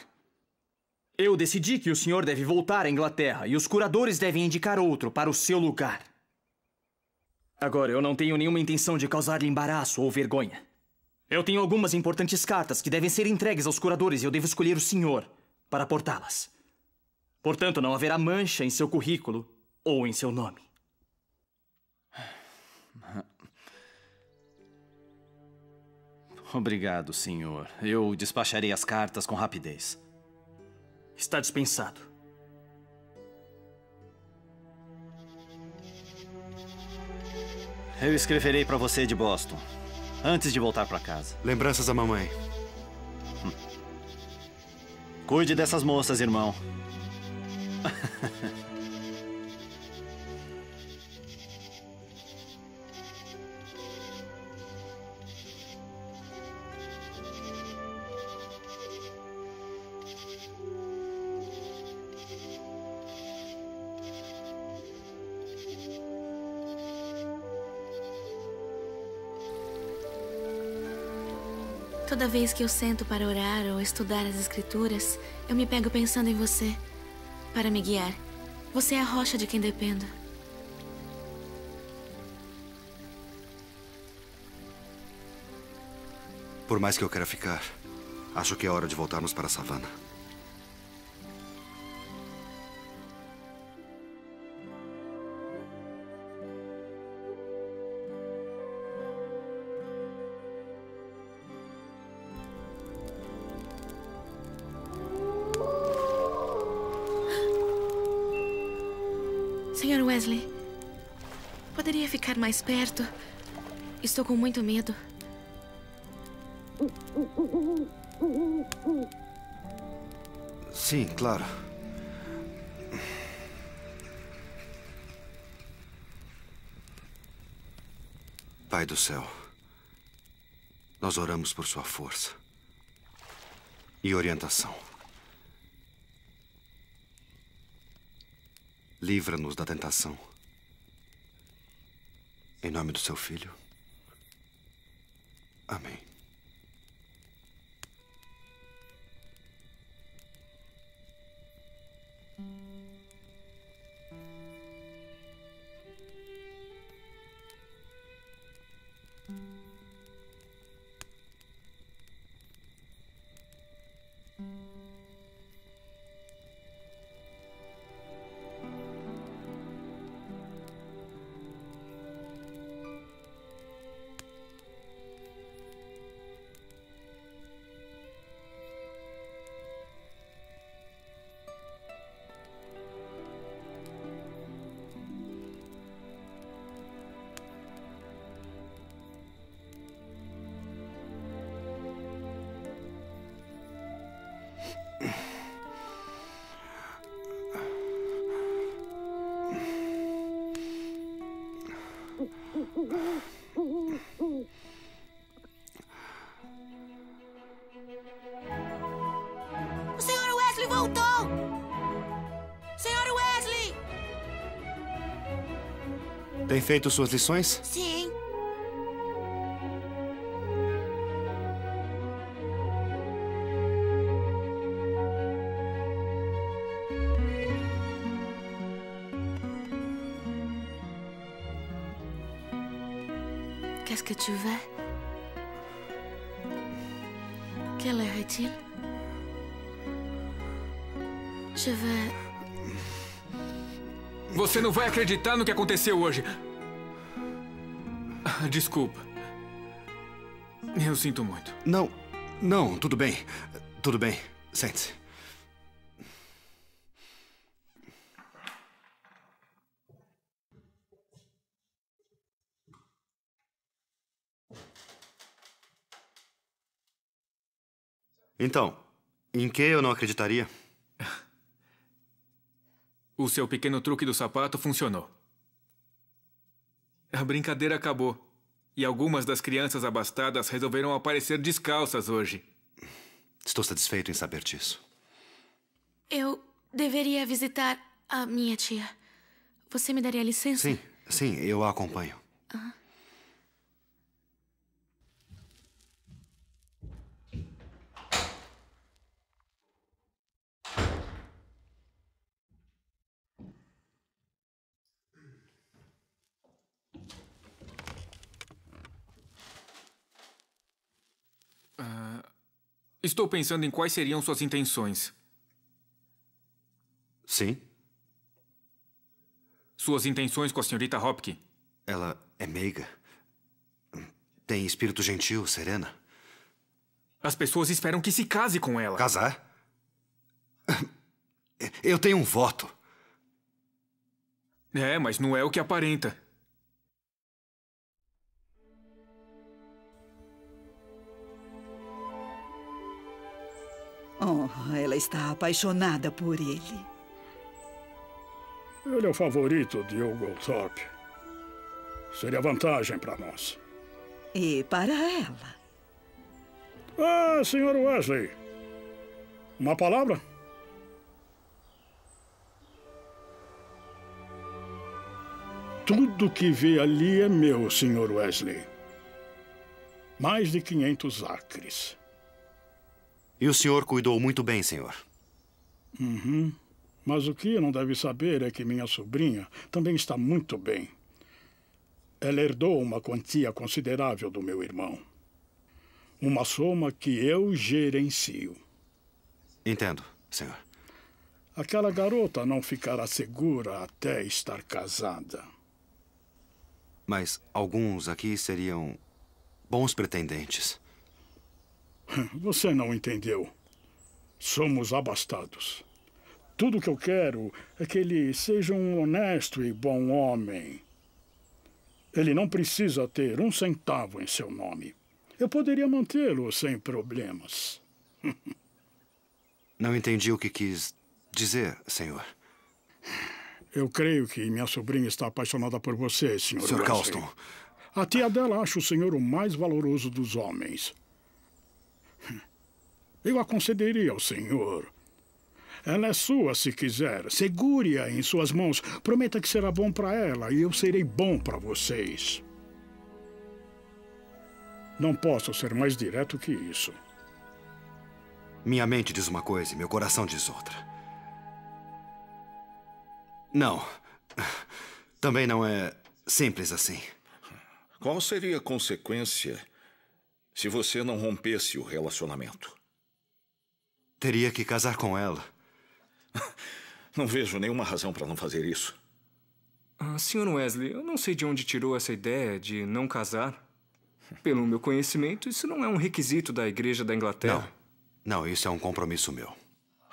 Eu decidi que o senhor deve voltar à Inglaterra e os curadores devem indicar outro para o seu lugar. Agora, eu não tenho nenhuma intenção de causar-lhe embaraço ou vergonha. Eu tenho algumas importantes cartas que devem ser entregues aos curadores e eu devo escolher o senhor para portá-las. Portanto, não haverá mancha em seu currículo ou em seu nome. Obrigado, senhor. Eu despacharei as cartas com rapidez. Está dispensado. Eu escreverei para você de Boston, antes de voltar para casa. Lembranças da mamãe. Cuide dessas moças, irmão. Toda vez que eu sento para orar ou estudar as Escrituras, eu me pego pensando em você. Para me guiar. Você é a rocha de quem dependo. Por mais que eu queira ficar, acho que é hora de voltarmos para a savana. Sr. Wesley, poderia ficar mais perto? Estou com muito medo. Sim, claro. Pai do céu, nós oramos por sua força e orientação. Livra-nos da tentação. Em nome do seu filho. Tem feito suas lições? Sim. Qu'est-ce que tu veux Quelle heure est-il Je veux. Você não vai acreditar no que aconteceu hoje. Desculpa. Eu sinto muito. Não, não, tudo bem. Tudo bem. Sente-se. Então, em que eu não acreditaria? O seu pequeno truque do sapato funcionou. A brincadeira acabou. E algumas das crianças abastadas resolveram aparecer descalças hoje. Estou satisfeito em saber disso. Eu deveria visitar a minha tia. Você me daria licença? Sim, sim, eu a acompanho. Ah. Estou pensando em quais seriam suas intenções. Sim? Suas intenções com a senhorita Hopkins. Ela é meiga. Tem espírito gentil, serena. As pessoas esperam que se case com ela. Casar? Eu tenho um voto. É, mas não é o que aparenta. Oh, ela está apaixonada por ele. Ele é o favorito de Hugo Thorpe. Seria vantagem para nós. E para ela. Ah, senhor Wesley. Uma palavra? Tudo que vê ali é meu, senhor Wesley. Mais de 500 acres. E o senhor cuidou muito bem, senhor. Uhum. Mas o que não deve saber é que minha sobrinha também está muito bem. Ela herdou uma quantia considerável do meu irmão. Uma soma que eu gerencio. Entendo, senhor. Aquela garota não ficará segura até estar casada. Mas alguns aqui seriam bons pretendentes. Você não entendeu. Somos abastados. Tudo que eu quero é que ele seja um honesto e bom homem. Ele não precisa ter um centavo em seu nome. Eu poderia mantê-lo sem problemas. Não entendi o que quis dizer, senhor. Eu creio que minha sobrinha está apaixonada por você, Sr. Sr. Calston. A tia dela acha o senhor o mais valoroso dos homens. Eu a concederia ao senhor. Ela é sua se quiser. Segure-a em suas mãos. Prometa que será bom para ela e eu serei bom para vocês. Não posso ser mais direto que isso. Minha mente diz uma coisa e meu coração diz outra. Não. Também não é simples assim. Qual seria a consequência se você não rompesse o relacionamento? Teria que casar com ela. Não vejo nenhuma razão para não fazer isso. Ah, Sr. Wesley, eu não sei de onde tirou essa ideia de não casar. Pelo meu conhecimento, isso não é um requisito da Igreja da Inglaterra. Não, isso é um compromisso meu.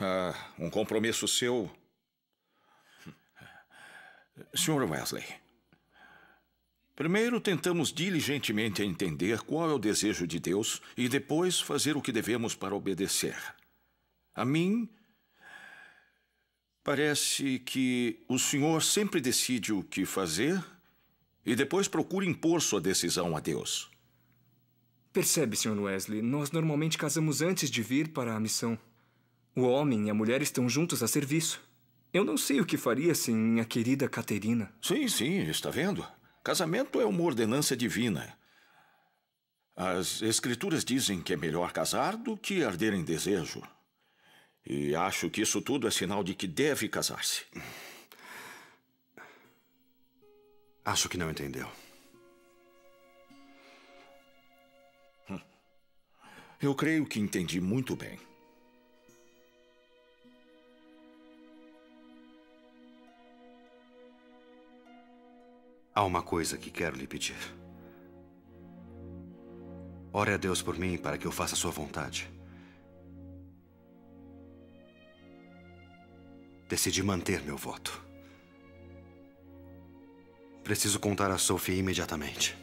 Ah, um compromisso seu. Sr. Wesley, primeiro tentamos diligentemente entender qual é o desejo de Deus e depois fazer o que devemos para obedecer. A mim, parece que o senhor sempre decide o que fazer e depois procura impor sua decisão a Deus. Percebe, Sr. Wesley, nós normalmente casamos antes de vir para a missão. O homem e a mulher estão juntos a serviço. Eu não sei o que faria sem minha querida Caterina. Sim, sim, está vendo? Casamento é uma ordenança divina. As escrituras dizem que é melhor casar do que arder em desejo. E acho que isso tudo é sinal de que deve casar-se. Acho que não entendeu. Eu creio que entendi muito bem. Há uma coisa que quero lhe pedir. Ore a Deus por mim para que eu faça a sua vontade. Decidi manter meu voto. Preciso contar a Sophie imediatamente.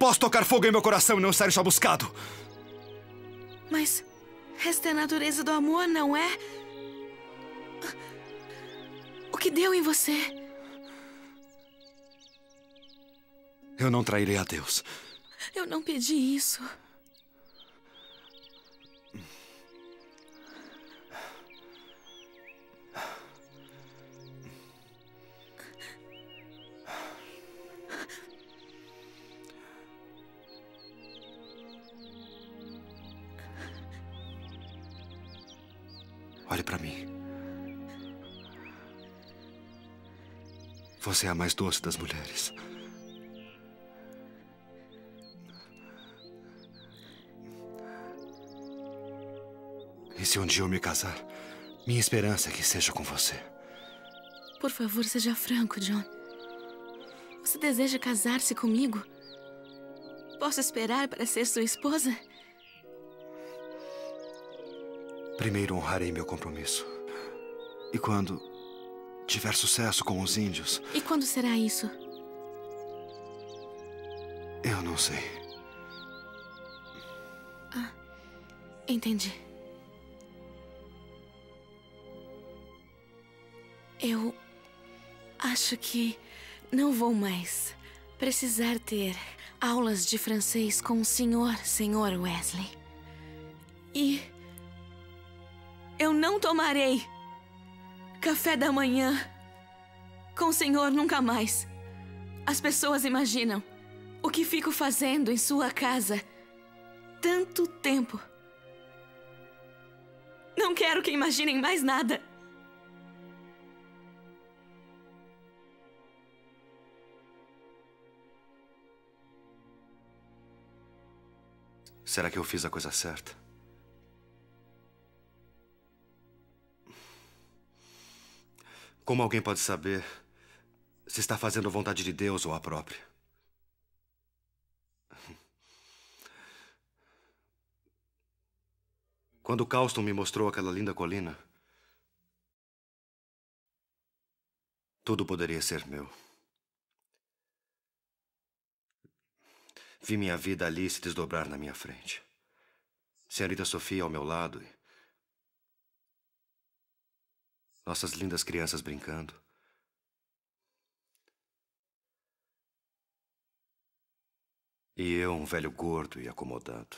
Posso tocar fogo em meu coração e não estar chamuscado. Mas esta é a natureza do amor, não é? O que deu em você? Eu não trairei a Deus. Eu não pedi isso. Você é a mais doce das mulheres. E se um dia eu me casar, minha esperança é que seja com você. Por favor, seja franco, John. Você deseja casar-se comigo? Posso esperar para ser sua esposa? Primeiro honrarei meu compromisso. E quando tiver sucesso com os índios, E quando será isso? eu não sei. Entendi. Eu acho que não vou mais precisar ter aulas de francês com o senhor, senhor Wesley. E eu não tomarei café da manhã com o senhor nunca mais. As pessoas imaginam o que fico fazendo em sua casa tanto tempo. Não quero que imaginem mais nada. Será que eu fiz a coisa certa? Como alguém pode saber se está fazendo a vontade de Deus ou a própria? Quando Calston me mostrou aquela linda colina, tudo poderia ser meu. Vi minha vida ali se desdobrar na minha frente. Senhorita Sofia ao meu lado. e Nossas lindas crianças brincando. E eu, um velho gordo e acomodado.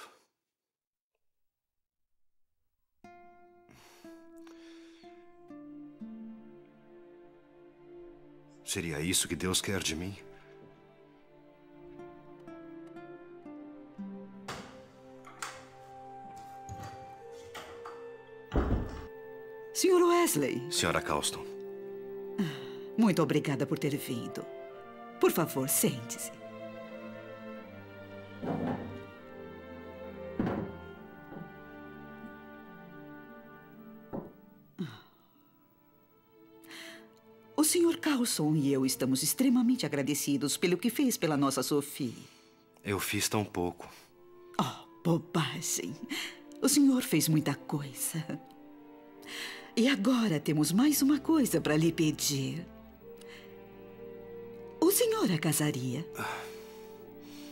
Seria isso que Deus quer de mim? Wesley, Senhora Calston, muito obrigada por ter vindo. Por favor, sente-se. O Sr. Carlson e eu estamos extremamente agradecidos pelo que fez pela nossa Sophie. Eu fiz tão pouco. Oh, bobagem. O senhor fez muita coisa. E agora temos mais uma coisa para lhe pedir. O senhor a casaria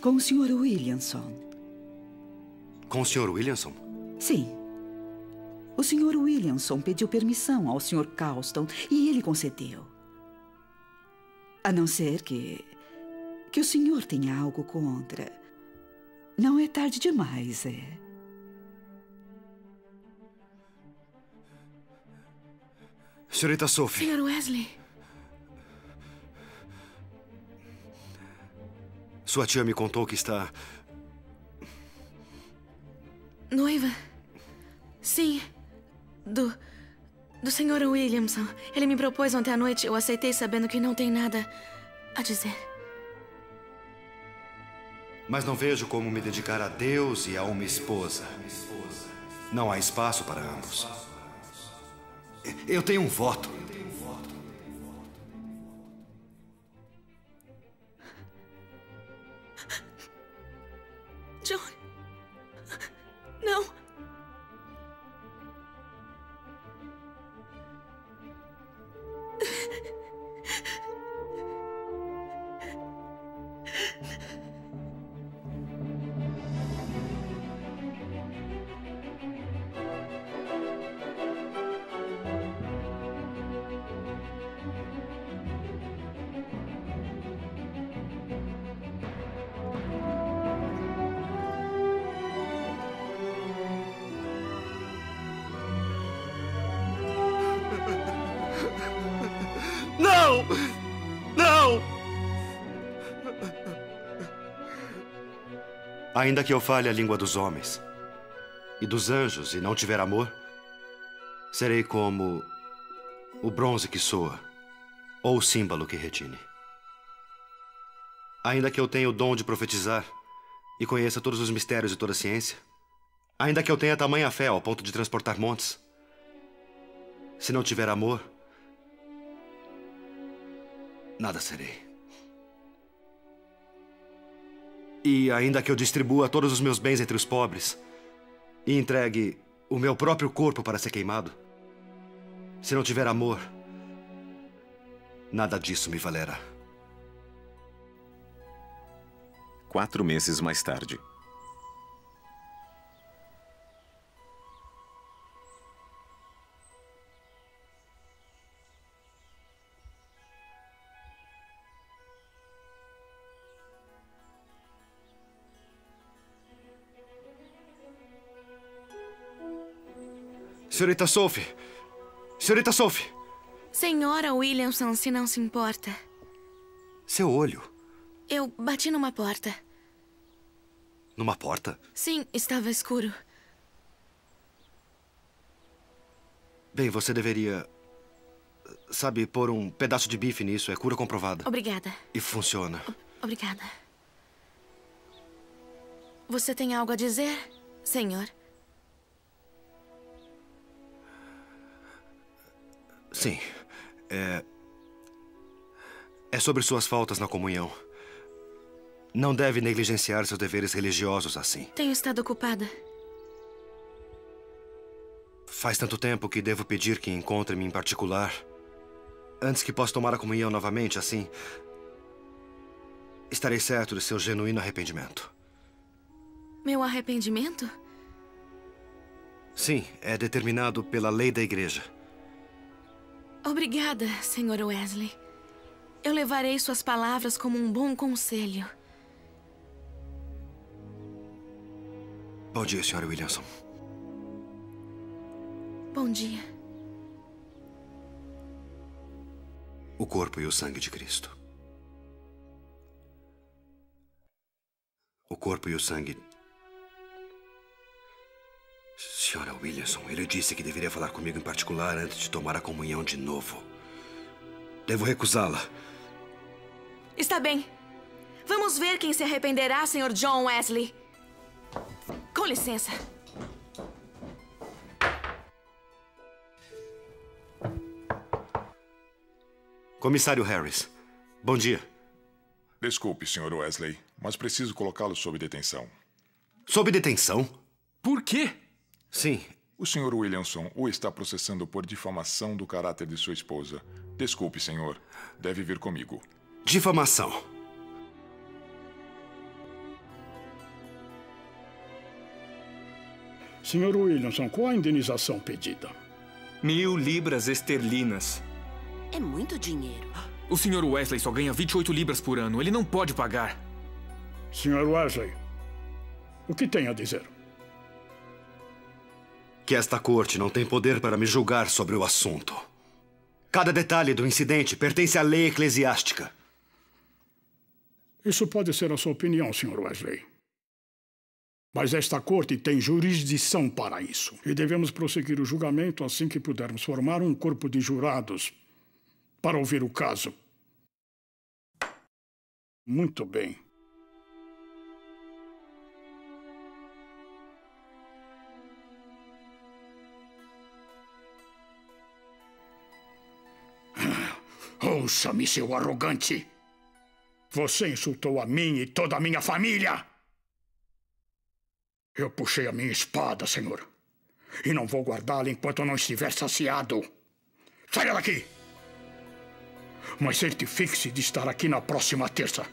com o Sr. Williamson. Com o Sr. Williamson? Sim. O Sr. Williamson pediu permissão ao Sr. Carlston e ele concedeu. A não ser que. que o senhor tenha algo contra. Não é tarde demais, é. Senhorita Sophie. Sr. Wesley. Sua tia me contou que está. Noiva? Sim. Do. do Sr. Williamson. Ele me propôs ontem à noite. Eu aceitei sabendo que não tem nada a dizer. Mas não vejo como me dedicar a Deus e a uma esposa. Não há espaço para ambos. Eu tenho um voto. Ainda que eu fale a língua dos homens e dos anjos e não tiver amor, serei como o bronze que soa ou o símbolo que retine. Ainda que eu tenha o dom de profetizar e conheça todos os mistérios de toda a ciência, ainda que eu tenha tamanha fé ao ponto de transportar montes, se não tiver amor, nada serei. E ainda que eu distribua todos os meus bens entre os pobres e entregue o meu próprio corpo para ser queimado, se não tiver amor, nada disso me valerá. Quatro meses mais tarde. Senhorita Sophie! Senhorita Sophie! Senhora Williamson, se não se importa. Seu olho. Eu bati numa porta. Numa porta? Sim, estava escuro. Bem, você deveria. Sabe, pôr um pedaço de bife nisso. É cura comprovada. Obrigada. E funciona. Obrigada. Você tem algo a dizer, senhor? Sim. É. É sobre suas faltas na comunhão. Não deve negligenciar seus deveres religiosos assim. Tenho estado ocupada. Faz tanto tempo que devo pedir que encontre-me em particular. Antes que possa tomar a comunhão novamente, assim. Estarei certo de seu genuíno arrependimento. Meu arrependimento? Sim, é determinado pela lei da igreja. Obrigada, Sr. Wesley. Eu levarei suas palavras como um bom conselho. Bom dia, Sra. Williamson. Bom dia. O corpo e o sangue de Cristo. O corpo e o sangue. Senhora Williamson, ele disse que deveria falar comigo em particular antes de tomar a comunhão de novo. Devo recusá-la. Está bem. Vamos ver quem se arrependerá, Sr. John Wesley. Com licença. Comissário Harris, bom dia. Desculpe, Sr. Wesley, mas preciso colocá-lo sob detenção. Sob detenção? Por quê? Sim. O Sr. Williamson o está processando por difamação do caráter de sua esposa. Desculpe, senhor. Deve vir comigo. Difamação. Sr. Williamson, qual a indenização pedida? Mil libras esterlinas. É muito dinheiro. O Sr. Wesley só ganha 28 libras por ano. Ele não pode pagar. Sr. Wesley, o que tem a dizer? Que esta corte não tem poder para me julgar sobre o assunto. Cada detalhe do incidente pertence à lei eclesiástica. Isso pode ser a sua opinião, Sr. Wesley. Mas esta corte tem jurisdição para isso. E devemos prosseguir o julgamento assim que pudermos formar um corpo de jurados para ouvir o caso. Muito bem. Ouça-me, seu arrogante! Você insultou a mim e toda a minha família! Eu puxei a minha espada, senhor. E não vou guardá-la enquanto não estiver saciado. Saia daqui! Mas certifique-se de estar aqui na próxima terça.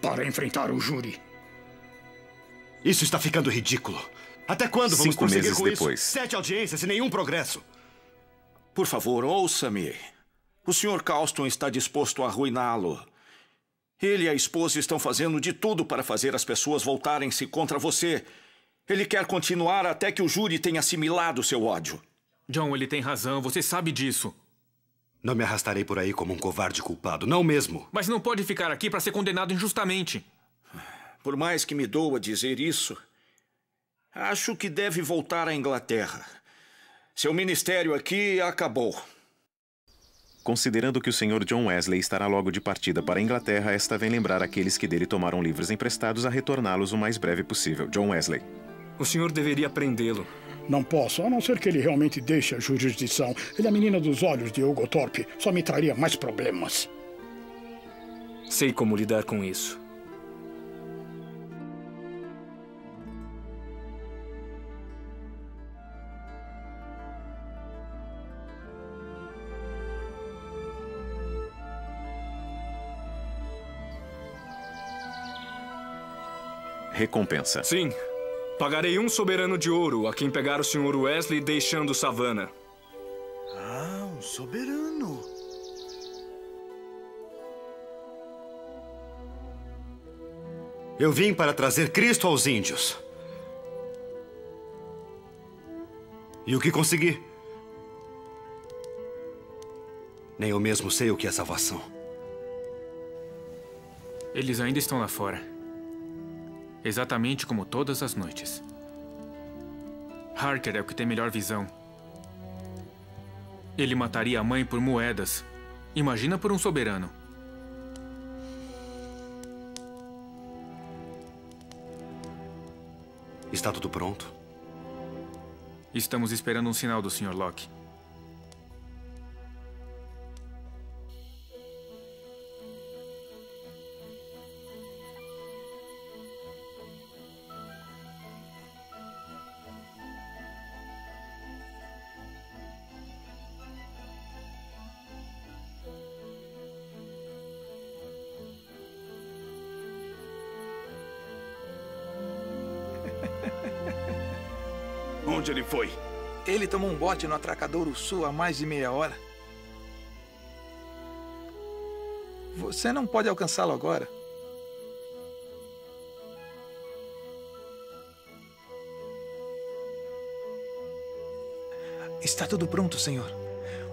Para enfrentar o júri. Isso está ficando ridículo. Até quando vamos Cinco prosseguir meses com depois. isso? Sete audiências e nenhum progresso. Por favor, ouça-me. O Sr. Calston está disposto a arruiná-lo. Ele e a esposa estão fazendo de tudo para fazer as pessoas voltarem-se contra você. Ele quer continuar até que o júri tenha assimilado seu ódio. John, ele tem razão. Você sabe disso. Não me arrastarei por aí como um covarde culpado, não mesmo. Mas não pode ficar aqui para ser condenado injustamente. Por mais que me doa dizer isso, acho que deve voltar à Inglaterra. Seu ministério aqui acabou. Considerando que o Sr. John Wesley estará logo de partida para a Inglaterra, esta vem lembrar aqueles que dele tomaram livros emprestados a retorná-los o mais breve possível. John Wesley. O senhor deveria prendê-lo. Não posso, a não ser que ele realmente deixe a jurisdição. Ele é a menina dos olhos de Hugo Thorpe. Só me traria mais problemas. Sei como lidar com isso. Recompensa. Sim. Pagarei um soberano de ouro a quem pegar o Sr. Wesley deixando Savannah. Ah, um soberano. Eu vim para trazer Cristo aos índios. E o que consegui? Nem eu mesmo sei o que é salvação. Eles ainda estão lá fora. Exatamente como todas as noites. Harker é o que tem melhor visão. Ele mataria a mãe por moedas. Imagina por um soberano. Está tudo pronto? Estamos esperando um sinal do Sr. Locke. Foi? Ele tomou um bote no Atracadouro Sul há mais de meia hora. Você não pode alcançá-lo agora. Está tudo pronto, senhor.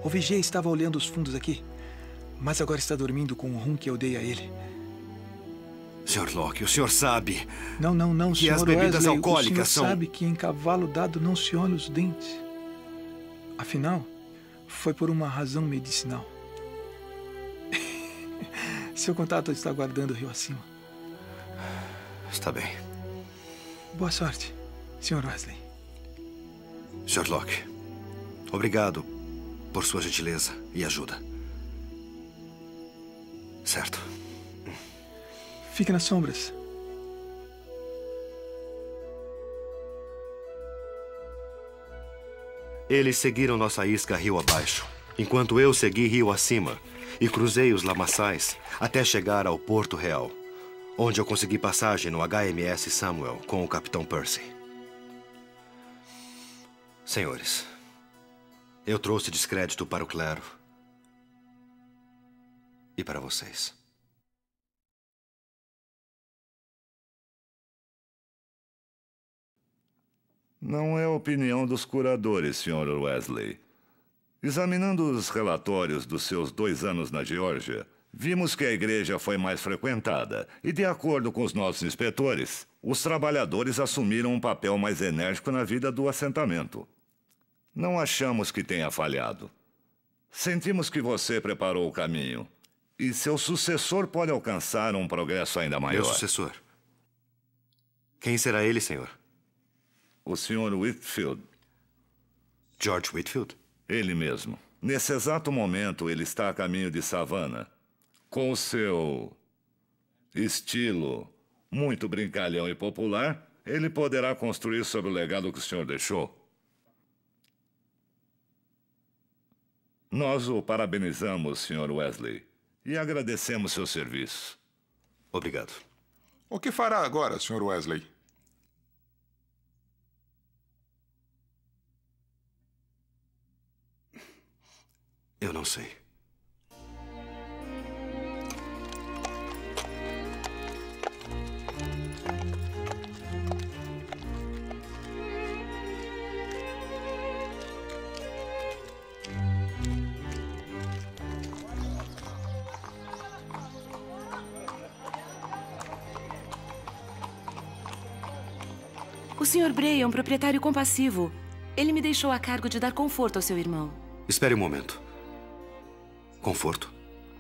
O vigia estava olhando os fundos aqui, mas agora está dormindo com o rum que eu dei a ele. Sr. Locke, o senhor sabe. Não, não, não, que senhor as bebidas Wesley, alcoólicas o senhor são. sabe que em cavalo dado não se olha os dentes. Afinal, foi por uma razão medicinal. Seu contato está aguardando o rio acima. Está bem. Boa sorte, Sr. Wesley. Sr. Locke, obrigado por sua gentileza e ajuda. Certo. Fique nas sombras. Eles seguiram nossa isca rio abaixo, enquanto eu segui rio acima e cruzei os lamaçais até chegar ao Porto Real, onde eu consegui passagem no HMS Samuel com o Capitão Percy. Senhores, eu trouxe descrédito para o clero e para vocês. Não é a opinião dos curadores, Sr. Wesley. Examinando os relatórios dos seus dois anos na Geórgia, vimos que a igreja foi mais frequentada e, de acordo com os nossos inspetores, os trabalhadores assumiram um papel mais enérgico na vida do assentamento. Não achamos que tenha falhado. Sentimos que você preparou o caminho e seu sucessor pode alcançar um progresso ainda maior. Meu sucessor? Quem será ele, senhor? O Sr. Whitfield. George Whitfield? Ele mesmo. Nesse exato momento, ele está a caminho de Savannah. Com o seu estilo muito brincalhão e popular, ele poderá construir sobre o legado que o senhor deixou. Nós o parabenizamos, Sr. Wesley, e agradecemos seu serviço. Obrigado. O que fará agora, Sr. Wesley? Eu não sei. O Sr. Bray é um proprietário compassivo. Ele me deixou a cargo de dar conforto ao seu irmão. Espere um momento. Conforto?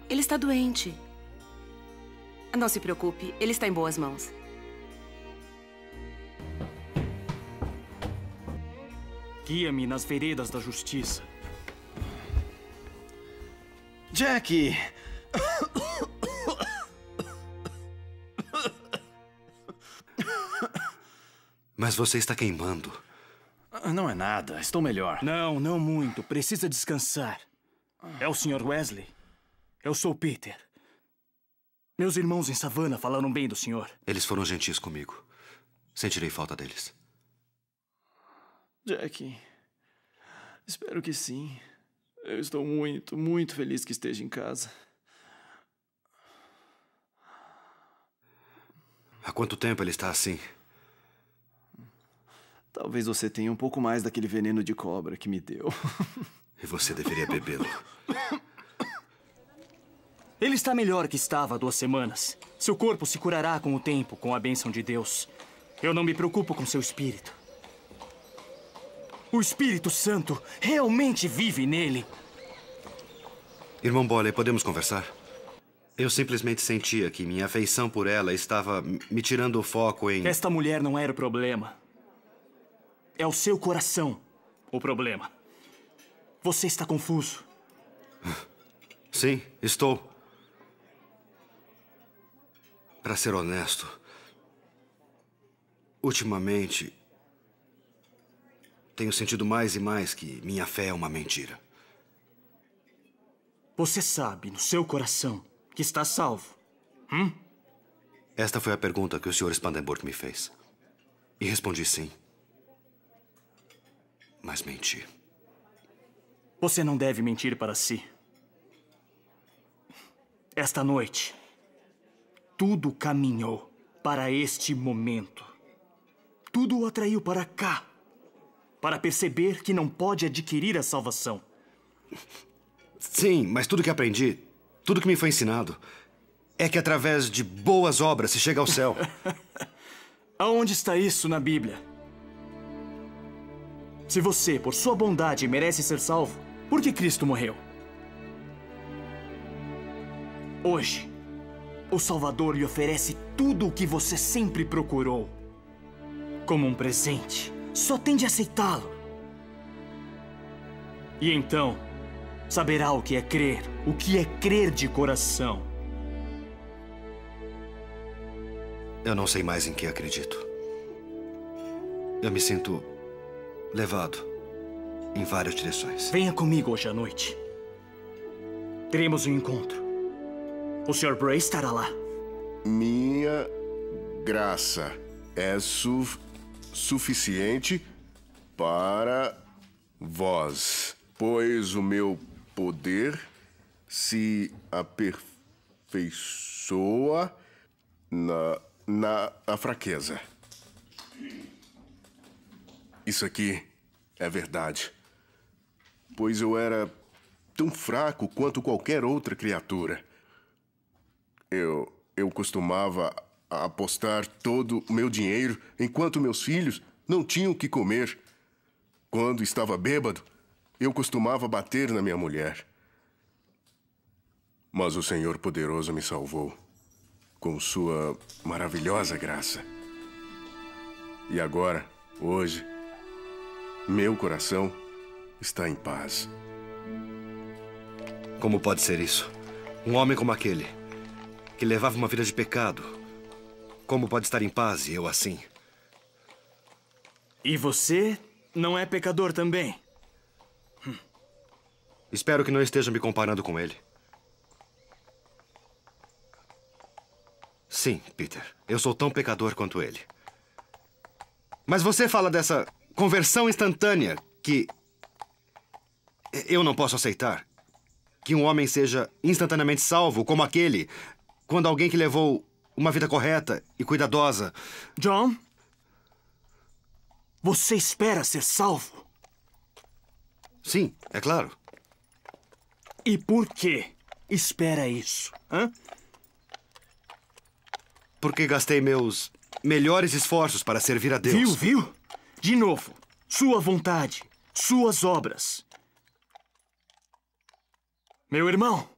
Ele está doente. Não se preocupe, ele está em boas mãos. Guia-me nas veredas da justiça. Jack! Mas você está queimando. Não é nada, estou melhor. Não, não muito. Precisa descansar. É o Sr. Wesley. Eu sou Peter. Meus irmãos em Savannah falaram bem do senhor. Eles foram gentis comigo. Sentirei falta deles. Jack, espero que sim. Eu estou muito, muito feliz que esteja em casa. Há quanto tempo ele está assim? Talvez você tenha um pouco mais daquele veneno de cobra que me deu. E você deveria bebê-lo. Ele está melhor que estava há duas semanas. Seu corpo se curará com o tempo, com a bênção de Deus. Eu não me preocupo com seu espírito. O Espírito Santo realmente vive nele. Irmão Bolle, podemos conversar? Eu simplesmente sentia que minha afeição por ela estava me tirando o foco em. Esta mulher não era o problema. É o seu coração o problema. Você está confuso. Sim, estou. Para ser honesto, ultimamente tenho sentido mais e mais que minha fé é uma mentira. Você sabe, no seu coração, que está salvo. Hum? Esta foi a pergunta que o Sr. Spandenburg me fez. E respondi sim. Mas menti. Você não deve mentir para si. Esta noite, tudo caminhou para este momento. Tudo o atraiu para cá. Para perceber que não pode adquirir a salvação. Sim, mas tudo que aprendi, tudo que me foi ensinado, é que através de boas obras se chega ao céu. Aonde está isso na Bíblia? Se você, por sua bondade, merece ser salvo, por que Cristo morreu? Hoje, o Salvador lhe oferece tudo o que você sempre procurou. Como um presente. Só tem de aceitá-lo. E então, saberá o que é crer, o que é crer de coração. Eu não sei mais em que acredito. Eu me sinto levado em várias direções. Venha comigo hoje à noite. Teremos um encontro. O Sr. Bray estará lá. Minha graça é su suficiente para vós, pois o meu poder se aperfeiçoa na, na, na fraqueza. Isso aqui é verdade. Pois eu era tão fraco quanto qualquer outra criatura. Eu, eu costumava apostar todo o meu dinheiro enquanto meus filhos não tinham o que comer. Quando estava bêbado, eu costumava bater na minha mulher. Mas o Senhor poderoso me salvou com sua maravilhosa graça. E agora, hoje, meu coração está em paz. Como pode ser isso? Um homem como aquele, que levava uma vida de pecado, como pode estar em paz e eu assim? E você não é pecador também? Espero que não esteja me comparando com ele. Sim, Peter. Eu sou tão pecador quanto ele. Mas você fala dessa conversão instantânea que. Eu não posso aceitar que um homem seja instantaneamente salvo, como aquele, quando alguém que levou uma vida correta e cuidadosa. John? Você espera ser salvo? Sim, é claro. E por que espera isso? Hã? Porque gastei meus melhores esforços para servir a Deus. Viu, viu? De novo, sua vontade, suas obras. Meu irmão,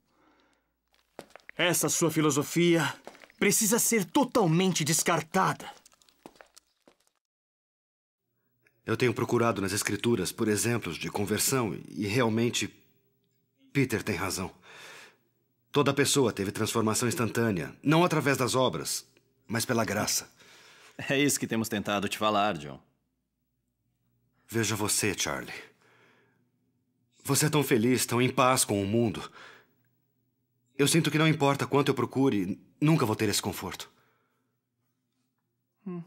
essa sua filosofia precisa ser totalmente descartada. Eu tenho procurado nas escrituras por exemplos de conversão e realmente Peter tem razão. Toda pessoa teve transformação instantânea, não através das obras, mas pela graça. É isso que temos tentado te falar, John. Veja você, Charlie. Você é tão feliz, tão em paz com o mundo. Eu sinto que não importa quanto eu procure, nunca vou ter esse conforto. Hum.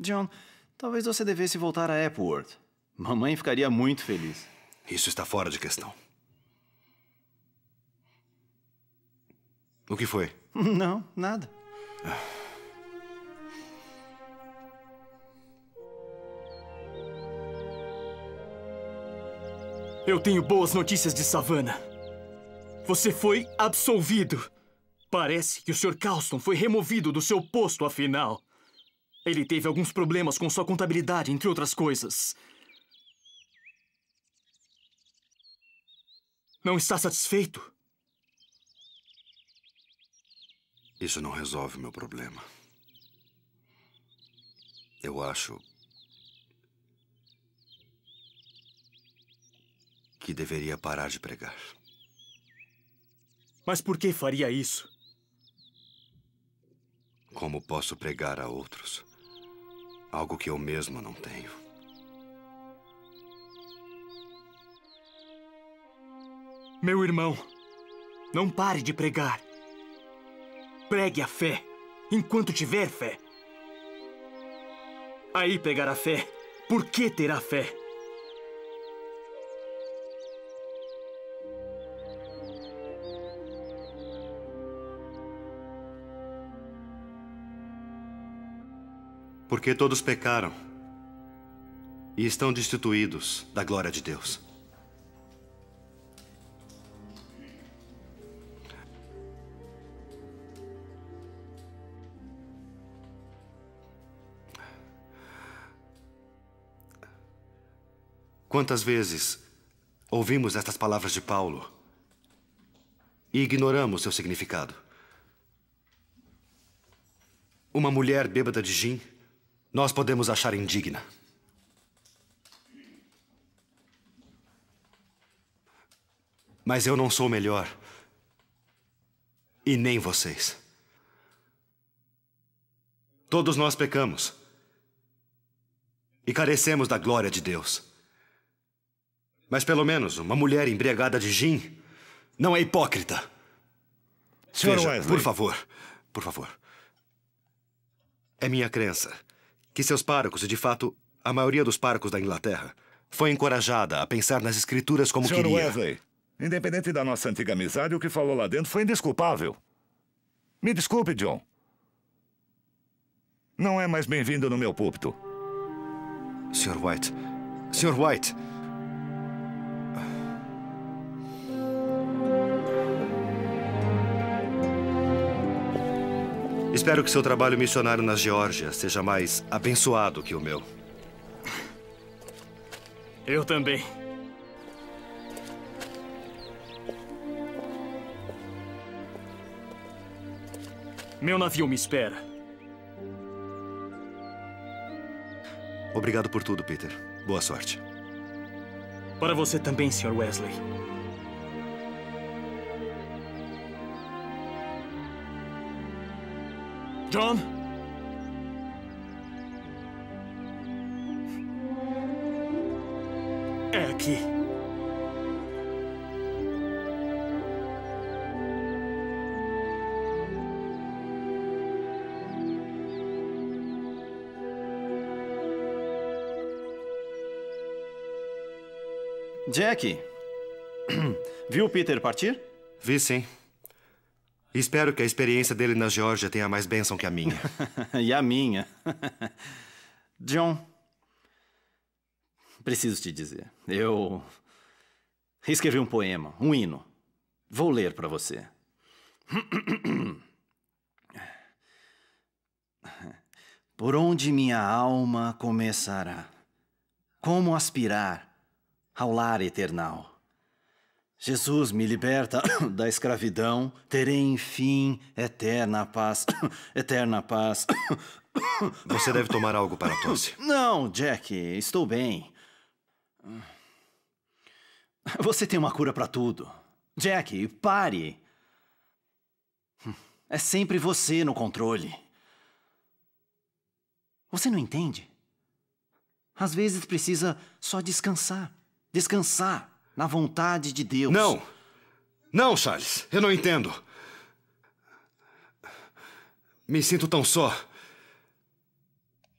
John, talvez você devesse voltar a Epworth. Mamãe ficaria muito feliz. Isso está fora de questão. O que foi? Não, nada. Eu tenho boas notícias de Savannah. Você foi absolvido. Parece que o Sr. Calston foi removido do seu posto, afinal. Ele teve alguns problemas com sua contabilidade, entre outras coisas. Não está satisfeito? Isso não resolve o meu problema. Eu acho que deveria parar de pregar. Mas por que faria isso? Como posso pregar a outros algo que eu mesmo não tenho? Meu irmão, não pare de pregar. Pregue a fé enquanto tiver fé. Aí pegará fé. Por que terá fé? Porque todos pecaram e estão destituídos da glória de Deus. Quantas vezes ouvimos estas palavras de Paulo e ignoramos seu significado? uma mulher bêbada de gin, nós podemos achar indigna. Mas eu não sou melhor. E nem vocês. Todos nós pecamos. E carecemos da glória de Deus. Mas pelo menos uma mulher embriagada de gin não é hipócrita. Sr. Veja, Wesley. por favor, por favor. É minha crença que seus párocos, e de fato a maioria dos párocos da Inglaterra, foi encorajada a pensar nas escrituras como Sr. queria. Wesley, independente da nossa antiga amizade, o que falou lá dentro foi indesculpável. Me desculpe, John. Não é mais bem-vindo no meu púlpito. Sr. White. Sr. White. Espero que seu trabalho missionário na Geórgia seja mais abençoado que o meu. Eu também. Meu navio me espera. Obrigado por tudo, Peter. Boa sorte. Para você também, Sr. Wesley. John? É aqui. Jack, viu o Peter partir? Vi sim. Espero que a experiência dele na Geórgia tenha mais bênção que a minha. e a minha. John, preciso te dizer. Eu escrevi um poema, um hino. Vou ler para você. Por onde minha alma começará? Como aspirar ao lar eternal? Jesus me liberta da escravidão, terei enfim eterna paz, eterna paz. Você deve tomar algo para a tosse. Não, Jack, estou bem. Você tem uma cura para tudo. Jack, pare. É sempre você no controle. Você não entende? Às vezes precisa só descansar. Descansar na vontade de Deus. Não! Não, Charles, eu não entendo. Me sinto tão só.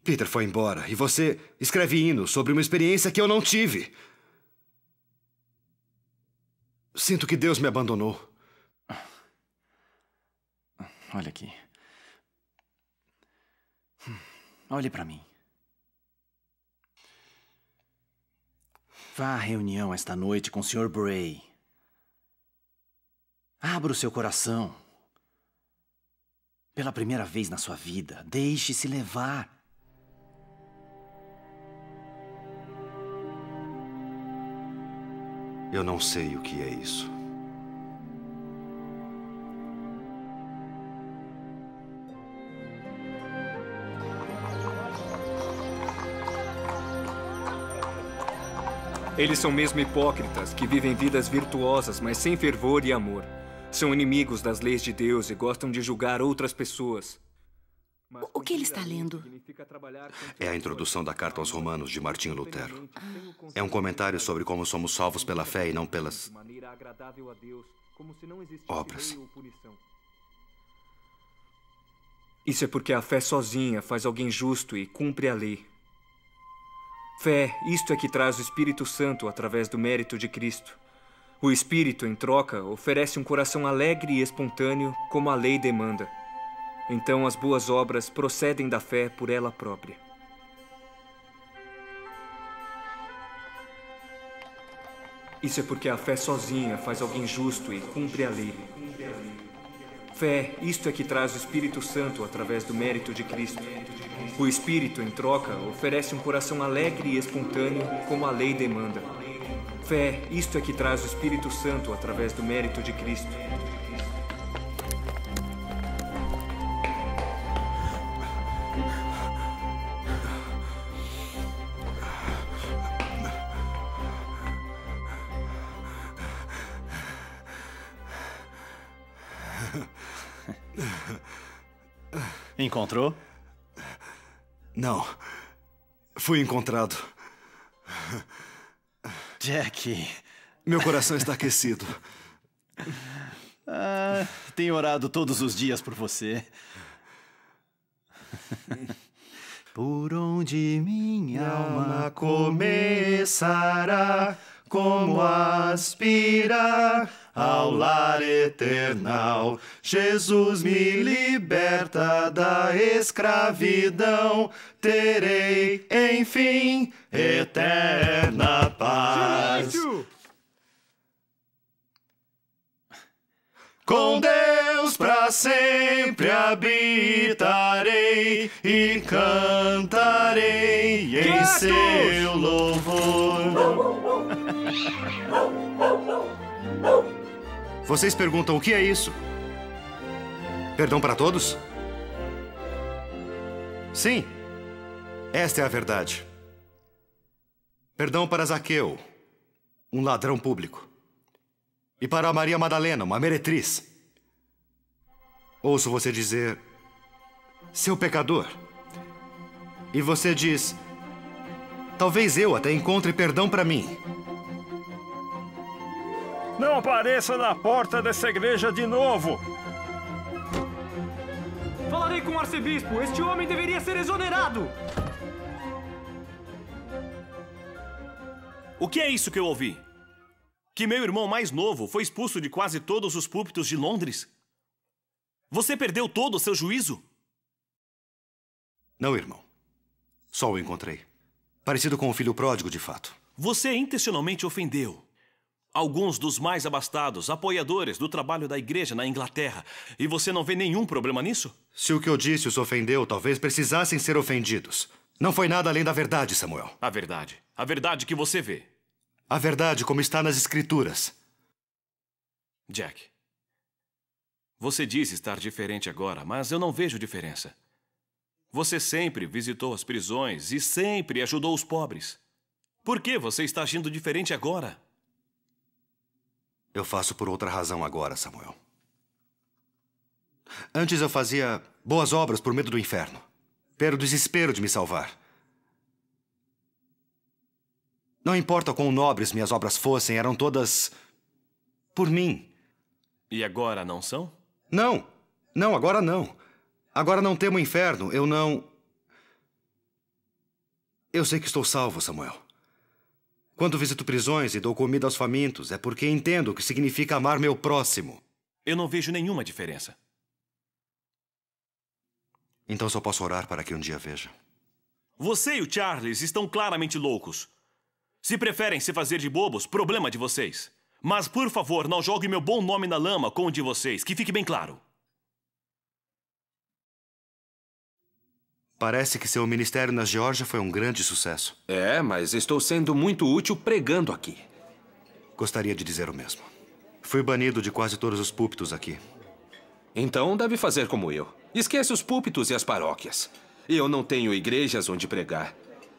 Peter foi embora e você escreve hino sobre uma experiência que eu não tive. Sinto que Deus me abandonou. Olha aqui. Olhe para mim. Vá à reunião esta noite com o Sr. Bray. Abra o seu coração. Pela primeira vez na sua vida, deixe-se levar. Eu não sei o que é isso. Eles são mesmo hipócritas, que vivem vidas virtuosas, mas sem fervor e amor. São inimigos das leis de Deus e gostam de julgar outras pessoas. O que ele está lendo? É a introdução da carta aos Romanos de Martinho Lutero. É um comentário sobre como somos salvos pela fé e não pelas obras. Isso é porque a fé sozinha faz alguém justo e cumpre a lei. Fé, isto é que traz o Espírito Santo através do mérito de Cristo. O Espírito, em troca, oferece um coração alegre e espontâneo, como a lei demanda. Então as boas obras procedem da fé por ela própria. Isso é porque a fé sozinha faz alguém justo e cumpre a lei. Fé, isto é que traz o Espírito Santo através do mérito de Cristo. O espírito, em troca, oferece um coração alegre e espontâneo, como a lei demanda. Fé, isto é que traz o Espírito Santo através do mérito de Cristo. Encontrou? Não. Fui encontrado. Jack. Meu coração está aquecido. Ah, tenho orado todos os dias por você. Por onde minha alma começará, como aspirar ao lar eternal. Jesus me liberta da escravidão, terei, enfim, eterna paz. Com Deus para sempre habitarei e cantarei em seu louvor. Vocês perguntam o que é isso? Perdão para todos? Sim, esta é a verdade. Perdão para Zaqueu, um ladrão público. E para Maria Madalena, uma meretriz. Ouço você dizer, seu pecador. E você diz, talvez eu até encontre perdão para mim. Não apareça na porta dessa igreja de novo! Falarei com o arcebispo. Este homem deveria ser exonerado. O que é isso que eu ouvi? Que meu irmão mais novo foi expulso de quase todos os púlpitos de Londres? Você perdeu todo o seu juízo? Não, irmão. Só o encontrei. Parecido com o filho pródigo, de fato. Você intencionalmente ofendeu alguns dos mais abastados, apoiadores do trabalho da igreja na Inglaterra, e você não vê nenhum problema nisso? Se o que eu disse os ofendeu, talvez precisassem ser ofendidos. Não foi nada além da verdade, Samuel. A verdade. A verdade que você vê. A verdade como está nas Escrituras. Jack. Você diz estar diferente agora, mas eu não vejo diferença. Você sempre visitou as prisões e sempre ajudou os pobres. Por que você está agindo diferente agora? Eu faço por outra razão agora, Samuel. Antes eu fazia boas obras por medo do inferno, pelo desespero de me salvar. Não importa quão nobres minhas obras fossem, eram todas por mim. E agora não são? Não, não, agora não. Agora não temo inferno, eu não. Eu sei que estou salvo, Samuel. Quando visito prisões e dou comida aos famintos, é porque entendo o que significa amar meu próximo. Eu não vejo nenhuma diferença. Então só posso orar para que um dia veja. Você e o Charles estão claramente loucos. Se preferem se fazer de bobos, problema de vocês. Mas, por favor, não jogue meu bom nome na lama com o de vocês, que fique bem claro. Parece que seu ministério na Geórgia foi um grande sucesso. É, mas estou sendo muito útil pregando aqui. Gostaria de dizer o mesmo. Fui banido de quase todos os púlpitos aqui. Então deve fazer como eu. Esquece os púlpitos e as paróquias. Eu não tenho igrejas onde pregar.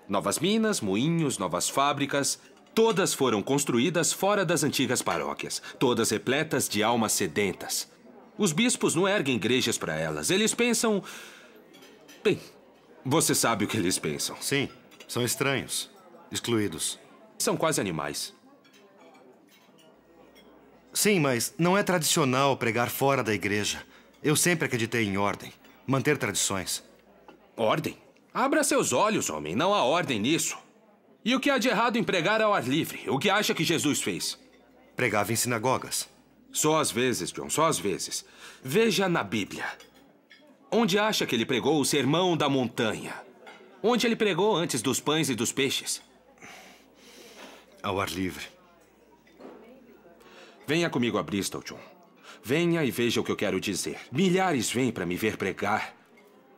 Novas minas, moinhos, novas fábricas. Todas foram construídas fora das antigas paróquias. Todas repletas de almas sedentas. Os bispos não erguem igrejas para elas. Eles pensam. Bem, você sabe o que eles pensam. Sim, são estranhos, excluídos. São quase animais. Sim, mas não é tradicional pregar fora da igreja. Eu sempre acreditei em ordem, manter tradições. Ordem? Abra seus olhos, homem. Não há ordem nisso. E o que há de errado em pregar ao ar livre? O que acha que Jesus fez? Pregava em sinagogas. Só às vezes, John, só às vezes. Veja na Bíblia. Onde acha que ele pregou o sermão da montanha? Onde ele pregou antes dos pães e dos peixes? Ao ar livre. Venha comigo a Bristol, John. Venha e veja o que eu quero dizer. Milhares vêm para me ver pregar.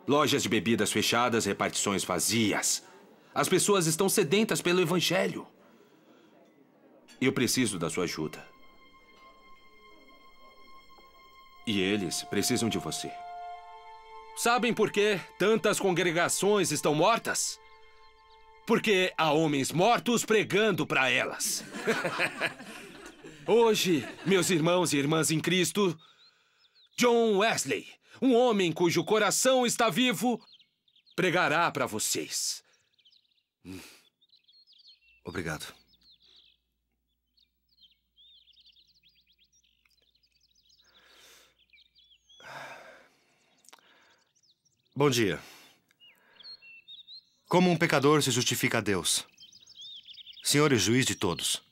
Lojas de bebidas fechadas, repartições vazias. As pessoas estão sedentas pelo Evangelho. Eu preciso da sua ajuda. E eles precisam de você. Sabem por que tantas congregações estão mortas? Porque há homens mortos pregando para elas. Hoje, meus irmãos e irmãs em Cristo, John Wesley, um homem cujo coração está vivo, pregará para vocês. Obrigado. Bom dia. Como um pecador se justifica a Deus? Senhor e juiz de todos,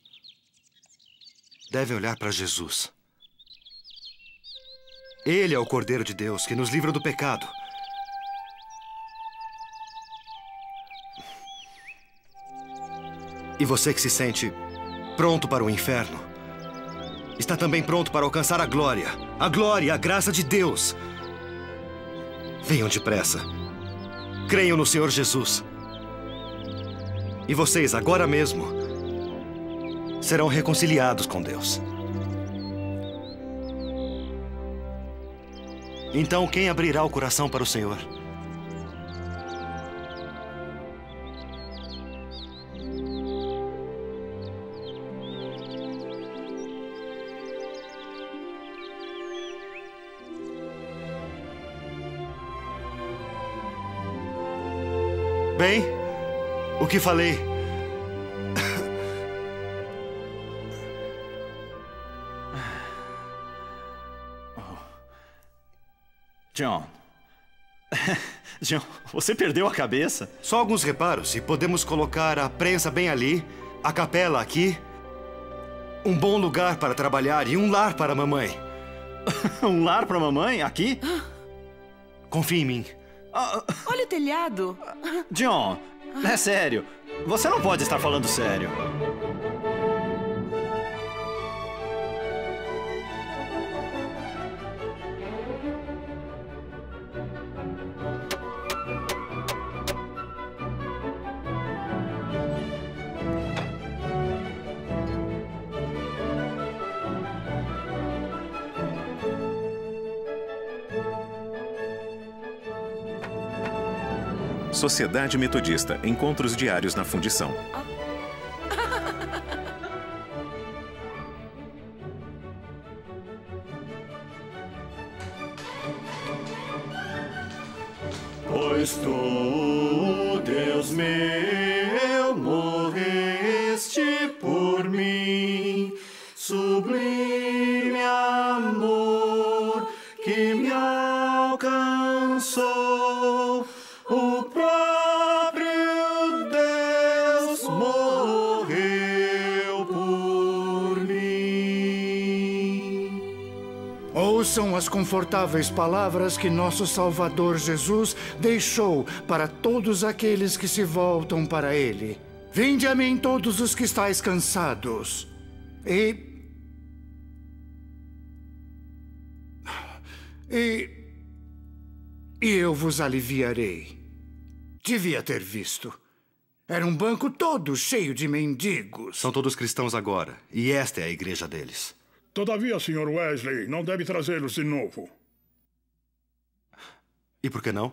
deve olhar para Jesus. Ele é o Cordeiro de Deus que nos livra do pecado. E você que se sente pronto para o inferno, está também pronto para alcançar a glória, a glória, a graça de Deus. Venham depressa. Creiam no Senhor Jesus. E vocês, agora mesmo, serão reconciliados com Deus. Então, quem abrirá o coração para o Senhor? Que falei? John. John, você perdeu a cabeça? Só alguns reparos e podemos colocar a prensa bem ali, a capela aqui, um bom lugar para trabalhar e um lar para a mamãe. um lar para a mamãe? Aqui? Confie em mim. Olha o telhado. John, é sério. Você não pode estar falando sério. Sociedade Metodista. Encontros diários na fundição. Confortáveis palavras que nosso Salvador Jesus deixou para todos aqueles que se voltam para Ele. Vinde a mim todos os que estáis cansados. E. E. E eu vos aliviarei. Devia ter visto. Era um banco todo cheio de mendigos. São todos cristãos agora, e esta é a igreja deles. Todavia, Sr. Wesley, não deve trazê-los de novo. E por que não?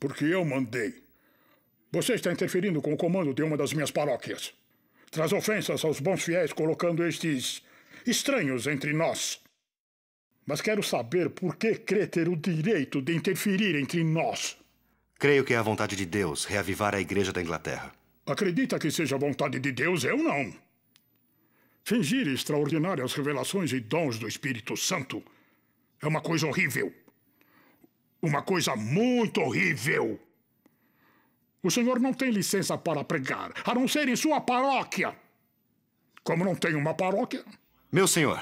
Porque eu mandei. Você está interferindo com o comando de uma das minhas paróquias. Traz ofensas aos bons fiéis, colocando estes estranhos entre nós. Mas quero saber por que crê ter o direito de interferir entre nós. Creio que é a vontade de Deus reavivar a igreja da Inglaterra. Acredita que seja a vontade de Deus? Eu não. Fingir extraordinárias revelações e dons do Espírito Santo é uma coisa horrível. Uma coisa muito horrível. O senhor não tem licença para pregar, a não ser em sua paróquia. Como não tem uma paróquia, Meu senhor,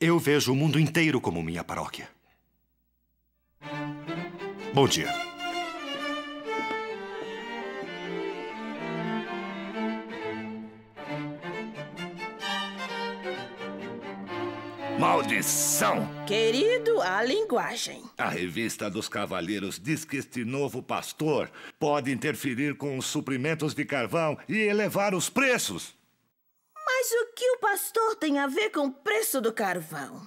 eu vejo o mundo inteiro como minha paróquia. Bom dia. Maldição! Querido, a linguagem. A revista dos Cavalheiros diz que este novo pastor pode interferir com os suprimentos de carvão e elevar os preços. Mas o que o pastor tem a ver com o preço do carvão?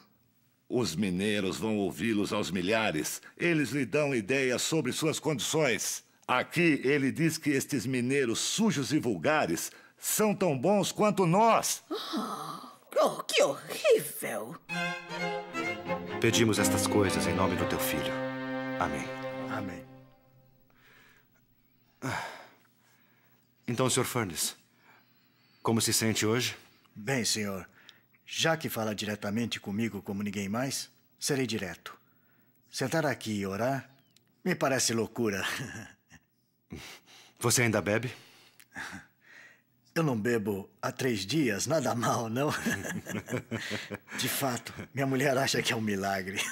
Os mineiros vão ouvi-los aos milhares. Eles lhe dão ideias sobre suas condições. Aqui ele diz que estes mineiros sujos e vulgares são tão bons quanto nós. Oh, que horrível! Pedimos estas coisas em nome do teu filho. Amém. Amém. Então, Sr. Furnace, como se sente hoje? Bem, senhor. Já que fala diretamente comigo como ninguém mais, serei direto. Sentar aqui e orar me parece loucura. Você ainda bebe? Eu não bebo há três dias, nada mal, não? De fato, minha mulher acha que é um milagre.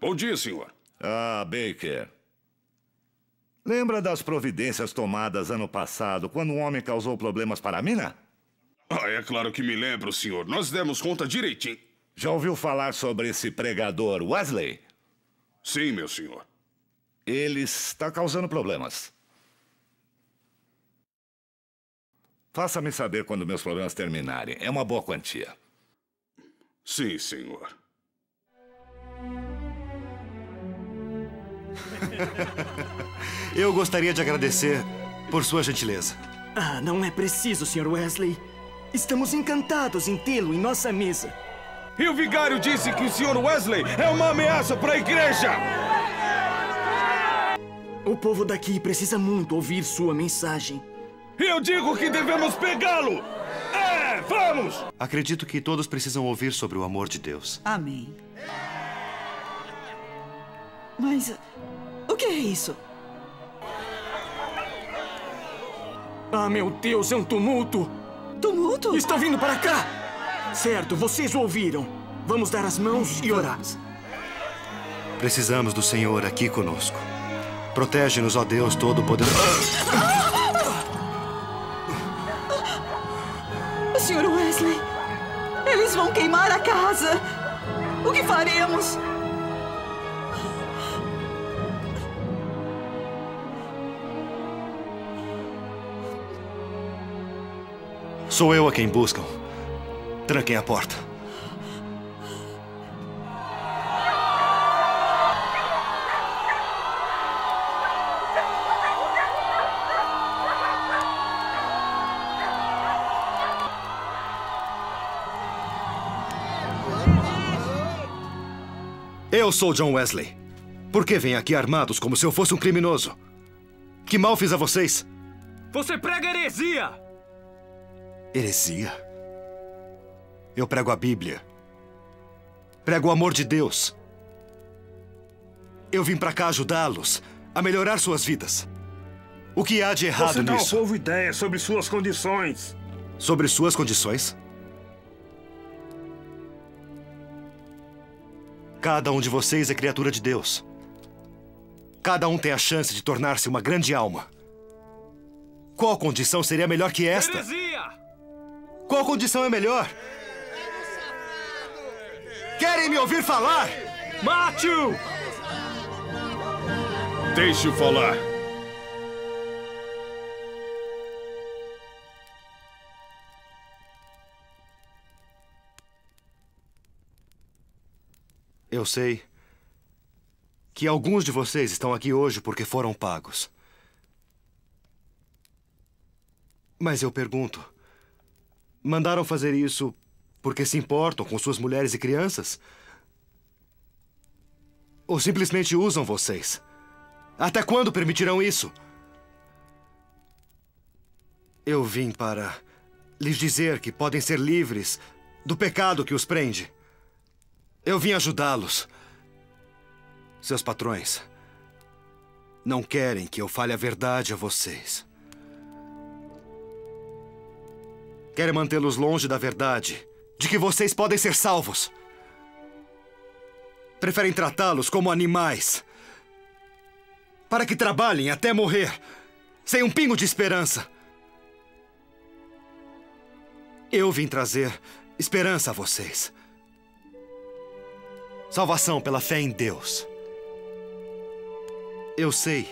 Bom dia, senhor. Ah, Baker. Lembra das providências tomadas ano passado, quando um homem causou problemas para a mina? Ah, é claro que me lembro, senhor. Nós demos conta direitinho. Já ouviu falar sobre esse pregador Wesley? Sim, meu senhor. Ele está causando problemas. Faça-me saber quando meus problemas terminarem. É uma boa quantia. Sim, senhor. Eu gostaria de agradecer por sua gentileza. Ah, não é preciso, Sr. Wesley. Estamos encantados em tê-lo em nossa mesa. E o vigário disse que o Sr. Wesley é uma ameaça para a igreja! O povo daqui precisa muito ouvir sua mensagem. Eu digo que devemos pegá-lo! É, vamos! Acredito que todos precisam ouvir sobre o amor de Deus. Amém. Mas o que é isso? Ah, meu Deus, é um tumulto! Tumulto? Estão vindo para cá! Certo, vocês o ouviram. Vamos dar as mãos e orar. Precisamos do Senhor aqui conosco. Protege-nos, ó Deus Todo-Poderoso. Sr. Wesley, eles vão queimar a casa. O que faremos? Sou eu a quem buscam. Tranquem a porta. Eu sou John Wesley. Por que vêm aqui armados como se eu fosse um criminoso? Que mal fiz a vocês? Você prega heresia! Heresia? Eu prego a Bíblia. Prego o amor de Deus. Eu vim para cá ajudá-los a melhorar suas vidas. O que há de errado Você dá nisso? ao povo ideia sobre suas condições. Sobre suas condições? Cada um de vocês é criatura de Deus. Cada um tem a chance de tornar-se uma grande alma. Qual condição seria melhor que esta? Heresia! Qual condição é melhor? Querem me ouvir falar? Mate-o! Deixe-o falar. Eu sei que alguns de vocês estão aqui hoje porque foram pagos. Mas eu pergunto: mandaram fazer isso porque se importam com suas mulheres e crianças? Ou simplesmente usam vocês? Até quando permitirão isso? Eu vim para lhes dizer que podem ser livres do pecado que os prende. Eu vim ajudá-los. Seus patrões não querem que eu fale a verdade a vocês. Querem mantê-los longe da verdade, de que vocês podem ser salvos. Preferem tratá-los como animais. Para que trabalhem até morrer, sem um pingo de esperança. Eu vim trazer esperança a vocês. Salvação pela fé em Deus. Eu sei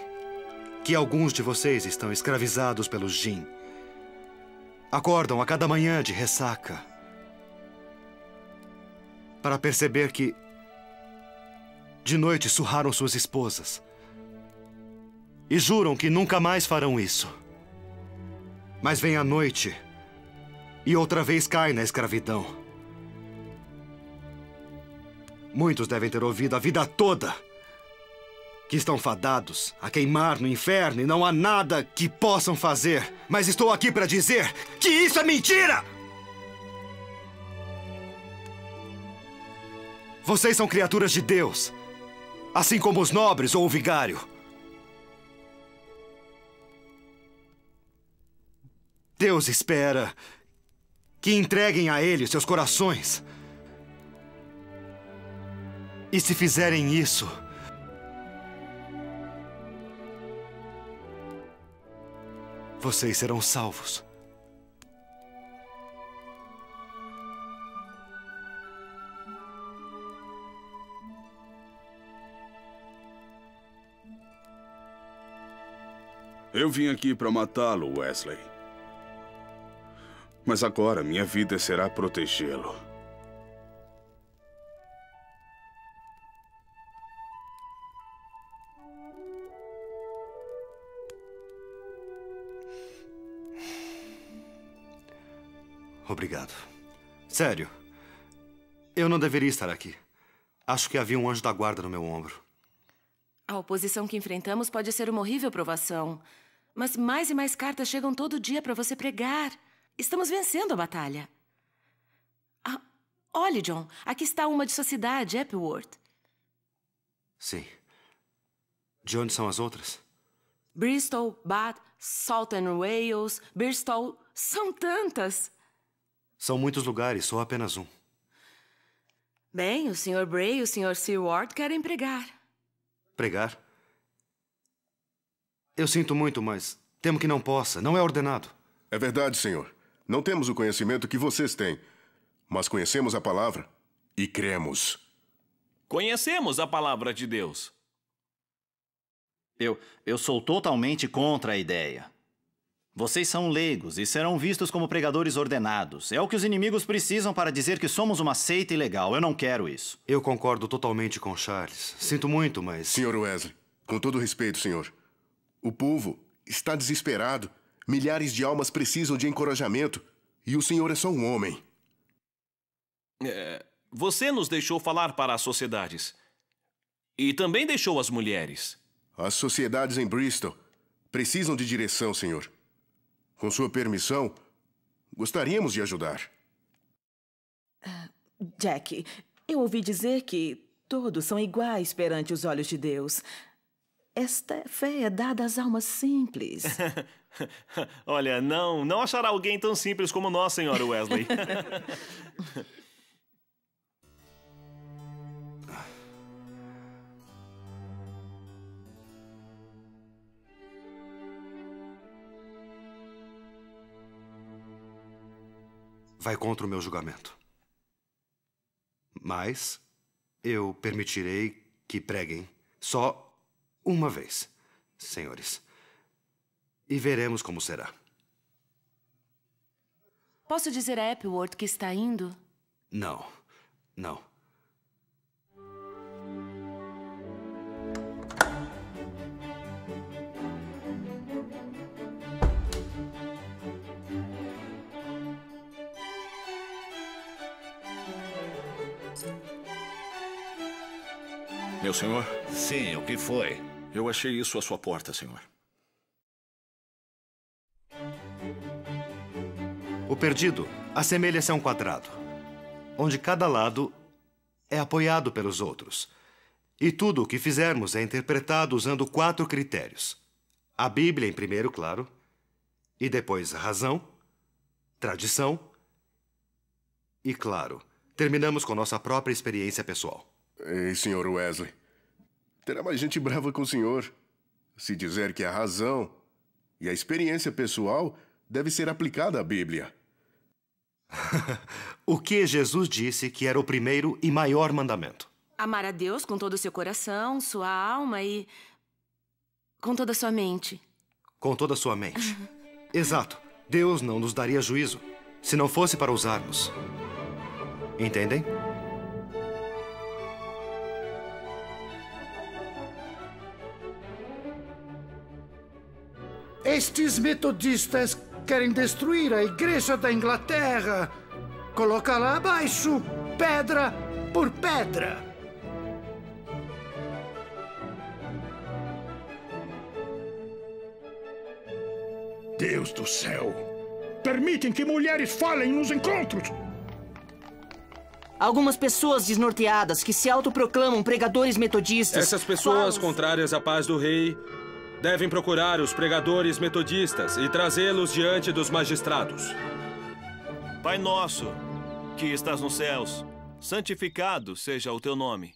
que alguns de vocês estão escravizados pelo gin. Acordam a cada manhã de ressaca. Para perceber que de noite surraram suas esposas. E juram que nunca mais farão isso. Mas vem a noite e outra vez cai na escravidão. Muitos devem ter ouvido a vida toda que estão fadados a queimar no inferno e não há nada que possam fazer. Mas estou aqui para dizer que isso é mentira! Vocês são criaturas de Deus, assim como os nobres ou o vigário. Deus espera que entreguem a Ele seus corações. E se fizerem isso, vocês serão salvos. Eu vim aqui para matá-lo, Wesley. Mas agora minha vida será protegê-lo. Obrigado. Sério. Eu não deveria estar aqui. Acho que havia um anjo da guarda no meu ombro. A oposição que enfrentamos pode ser uma horrível provação. Mas mais e mais cartas chegam todo dia para você pregar. Estamos vencendo a batalha. Ah, olhe, John, aqui está uma de sua cidade, Epworth. Sim. De onde são as outras? Bristol, Bath, Salton Wales, Bristol. São tantas. São muitos lugares, sou apenas um. Bem, o Sr. Bray e o Sr. Seward querem pregar. Pregar? Eu sinto muito, mas temo que não possa. Não é ordenado. É verdade, senhor. Não temos o conhecimento que vocês têm, mas conhecemos a palavra e cremos. Conhecemos a palavra de Deus. Eu, eu sou totalmente contra a ideia. Vocês são leigos e serão vistos como pregadores ordenados. É o que os inimigos precisam para dizer que somos uma seita ilegal. Eu não quero isso. Eu concordo totalmente com Charles. Sinto muito, mas. Senhor Wesley, com todo respeito, senhor. O povo está desesperado. Milhares de almas precisam de encorajamento. E o senhor é só um homem. É, você nos deixou falar para as sociedades. E também deixou as mulheres. As sociedades em Bristol precisam de direção, senhor. Com sua permissão, gostaríamos de ajudar. Uh, Jack, eu ouvi dizer que todos são iguais perante os olhos de Deus. Esta fé é dada às almas simples. Olha, não, não achará alguém tão simples como nós, senhora Wesley. vai contra o meu julgamento. Mas eu permitirei que preguem só uma vez, senhores. E veremos como será. Posso dizer a Epworth que está indo? Não, não. Meu senhor? Sim, o que foi? Eu achei isso à sua porta, senhor. O perdido assemelha-se a um quadrado, onde cada lado é apoiado pelos outros. E tudo o que fizermos é interpretado usando quatro critérios: a Bíblia, em primeiro, claro, e depois a razão, tradição e, claro, terminamos com nossa própria experiência pessoal. Ei, senhor Wesley. Terá mais gente brava com o senhor. Se dizer que a razão e a experiência pessoal deve ser aplicada à Bíblia. o que Jesus disse que era o primeiro e maior mandamento? Amar a Deus com todo o seu coração, sua alma e. com toda a sua mente. Com toda a sua mente. Exato. Deus não nos daria juízo se não fosse para usarmos. Entendem? Estes metodistas Querem destruir a Igreja da Inglaterra. Colocá-la abaixo, pedra por pedra. Deus do céu! Permitem que mulheres falem nos encontros! Algumas pessoas desnorteadas que se autoproclamam pregadores metodistas. Essas pessoas contrárias à paz do rei devem procurar os pregadores metodistas e trazê-los diante dos magistrados. Pai nosso, que estás nos céus, santificado seja o teu nome.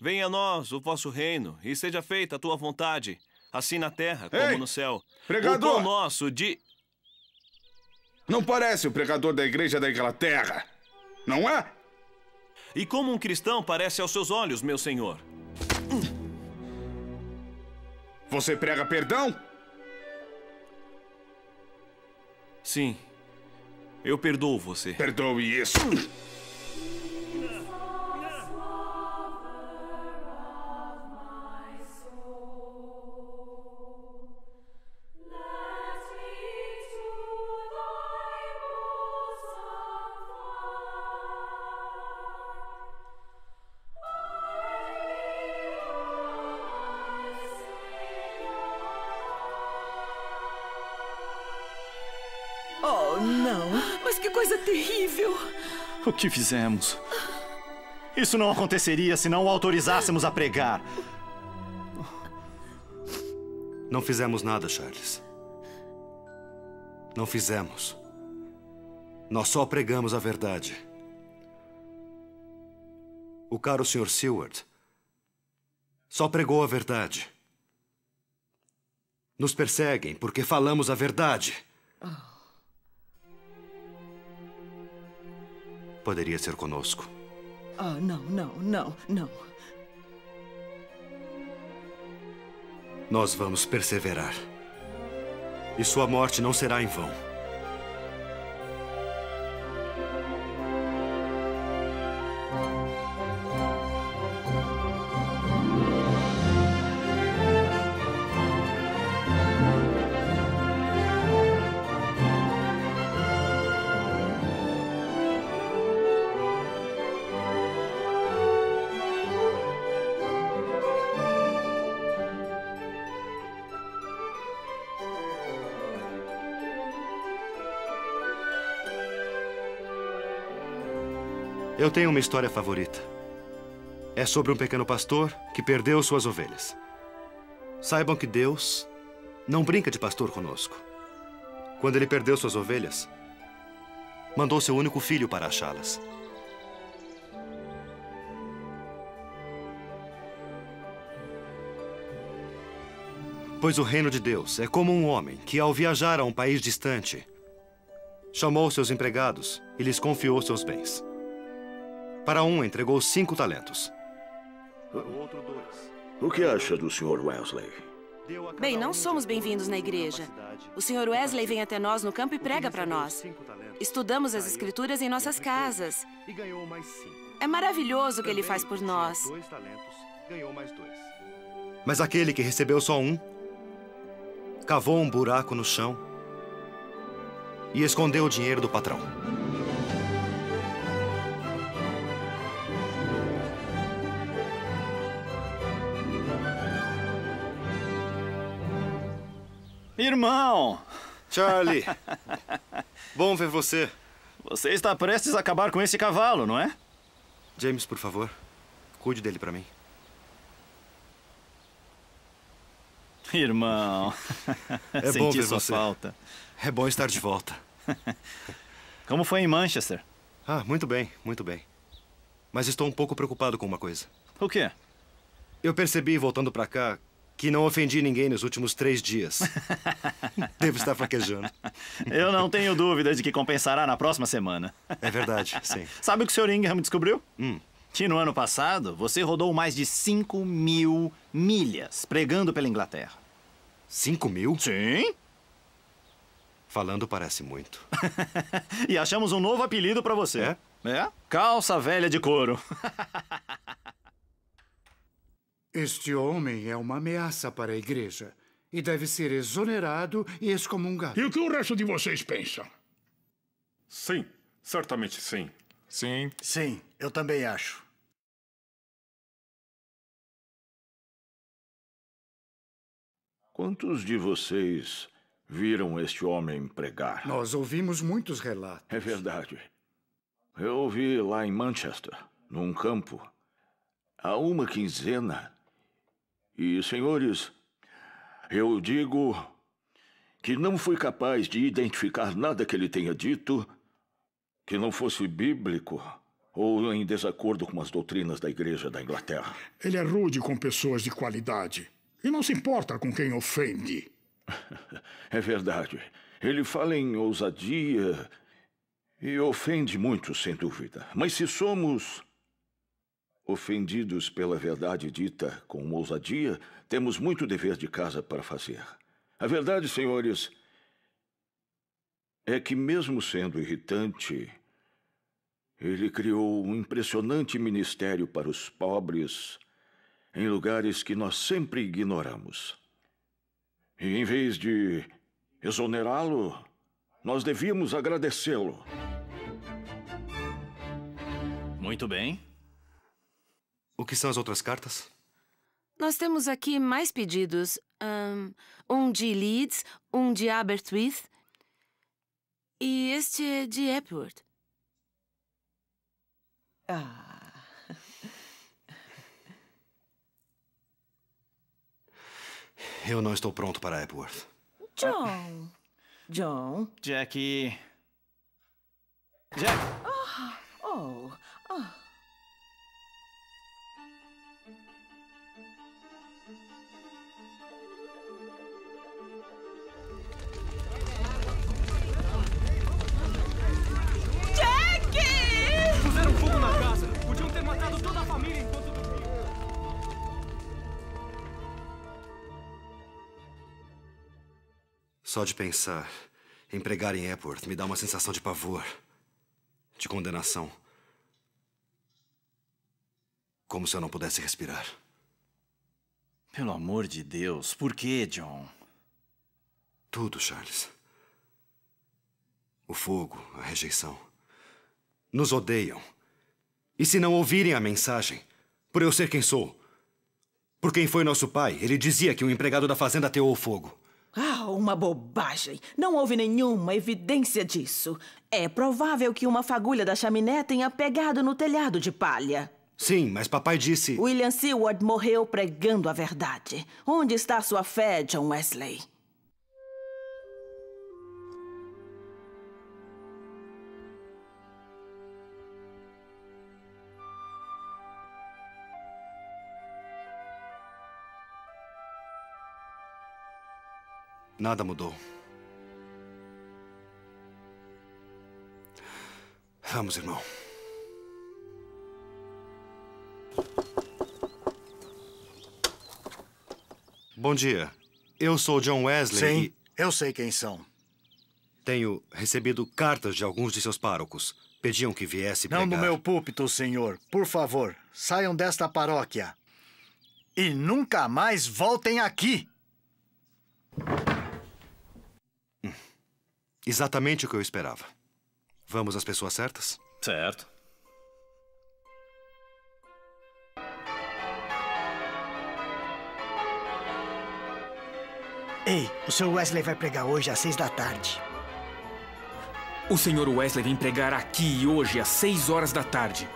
Venha a nós o vosso reino e seja feita a tua vontade, assim na terra como Ei, no céu. pregador! O pão nosso de... Não parece o pregador da igreja da Inglaterra, não é? E como um cristão parece aos seus olhos, meu senhor? Você prega perdão? Sim. Eu perdoo você. Perdoe isso. Que fizemos? Isso não aconteceria se não o autorizássemos a pregar. Não fizemos nada, Charles. Não fizemos. Nós só pregamos a verdade. O caro Sr. Seward só pregou a verdade. Nos perseguem porque falamos a verdade. Poderia ser conosco. Ah, não, não, não, não. Nós vamos perseverar. E sua morte não será em vão. Eu tenho uma história favorita. É sobre um pequeno pastor que perdeu suas ovelhas. Saibam que Deus não brinca de pastor conosco. Quando ele perdeu suas ovelhas, mandou seu único filho para achá-las. Pois o reino de Deus é como um homem que, ao viajar a um país distante, chamou seus empregados e lhes confiou seus bens. Para um, entregou cinco talentos. O outro, dois. O que acha do Sr. Wesley? Bem, não somos bem-vindos na igreja. O Sr. Wesley vem até nós no campo e prega para nós. Estudamos as escrituras em nossas casas. E ganhou mais cinco. É maravilhoso o que ele faz por nós. Dois talentos, ganhou mais dois. Mas aquele que recebeu só um, cavou um buraco no chão e escondeu o dinheiro do patrão. Irmão! Charlie! Bom ver você. Você está prestes a acabar com esse cavalo, não é? James, por favor, cuide dele para mim. Irmão. É Senti bom ver sua você. falta. É bom estar de volta. Como foi em Manchester? Ah, muito bem, muito bem. Mas estou um pouco preocupado com uma coisa. O quê? Eu percebi, voltando para cá, que não ofendi ninguém nos últimos três dias. Devo estar fraquejando. Eu não tenho dúvida de que compensará na próxima semana. É verdade, sim. Sabe o que o Sr. Ingham descobriu? Hum. Que no ano passado você rodou mais de 5 mil milhas pregando pela Inglaterra. 5 mil? Sim. Falando parece muito. e achamos um novo apelido para você. É? É? Calça velha de couro. Este homem é uma ameaça para a igreja. e deve ser exonerado e excomungado. E o que o resto de vocês pensa? Sim, certamente sim. Sim. Sim, eu também acho. Quantos de vocês viram este homem pregar? Nós ouvimos muitos relatos. É verdade. Eu ouvi lá em Manchester, num campo, há uma quinzena. E, senhores, eu digo que não fui capaz de identificar nada que ele tenha dito que não fosse bíblico ou em desacordo com as doutrinas da Igreja da Inglaterra. Ele é rude com pessoas de qualidade e não se importa com quem ofende. É verdade. Ele fala em ousadia e ofende muito, sem dúvida. Mas se somos ofendidos pela verdade dita com ousadia, temos muito dever de casa para fazer. A verdade, senhores, é que, mesmo sendo irritante, ele criou um impressionante ministério para os pobres em lugares que nós sempre ignoramos. E em vez de exonerá-lo, nós devíamos agradecê-lo. Muito bem. O que são as outras cartas? Nós temos aqui mais pedidos. Um, de Leeds, um de Aberystwyth e este é de Epworth. Ah. Eu não estou pronto para Epworth. John. John. Jackie. Jack. Oh. Oh. Só de pensar em pregar em Epworth me dá uma sensação de pavor, de condenação. Como se eu não pudesse respirar. Pelo amor de Deus, por que, John? Tudo, Charles. O fogo, a rejeição. Nos odeiam. E se não ouvirem a mensagem, por eu ser quem sou, por quem foi nosso pai, ele dizia que um empregado da fazenda ateou o fogo. Ah, uma bobagem. Não houve nenhuma evidência disso. É provável que uma fagulha da chaminé tenha pegado no telhado de palha. Sim, mas papai disse. William Seward morreu pregando a verdade. Onde está sua fé, John Wesley? Nada mudou. Vamos, irmão. Bom dia. Eu sou John Wesley Sim, e eu sei quem são. tenho recebido cartas de alguns de seus párocos. Pediam que viesse Não pregar. no meu púlpito, senhor. Por favor, saiam desta paróquia. E nunca mais voltem aqui. Exatamente o que eu esperava. Vamos às pessoas certas? Certo. Ei, o Sr. Wesley vai pregar hoje às seis da tarde. O Sr. Wesley vem pregar aqui hoje às seis horas da tarde.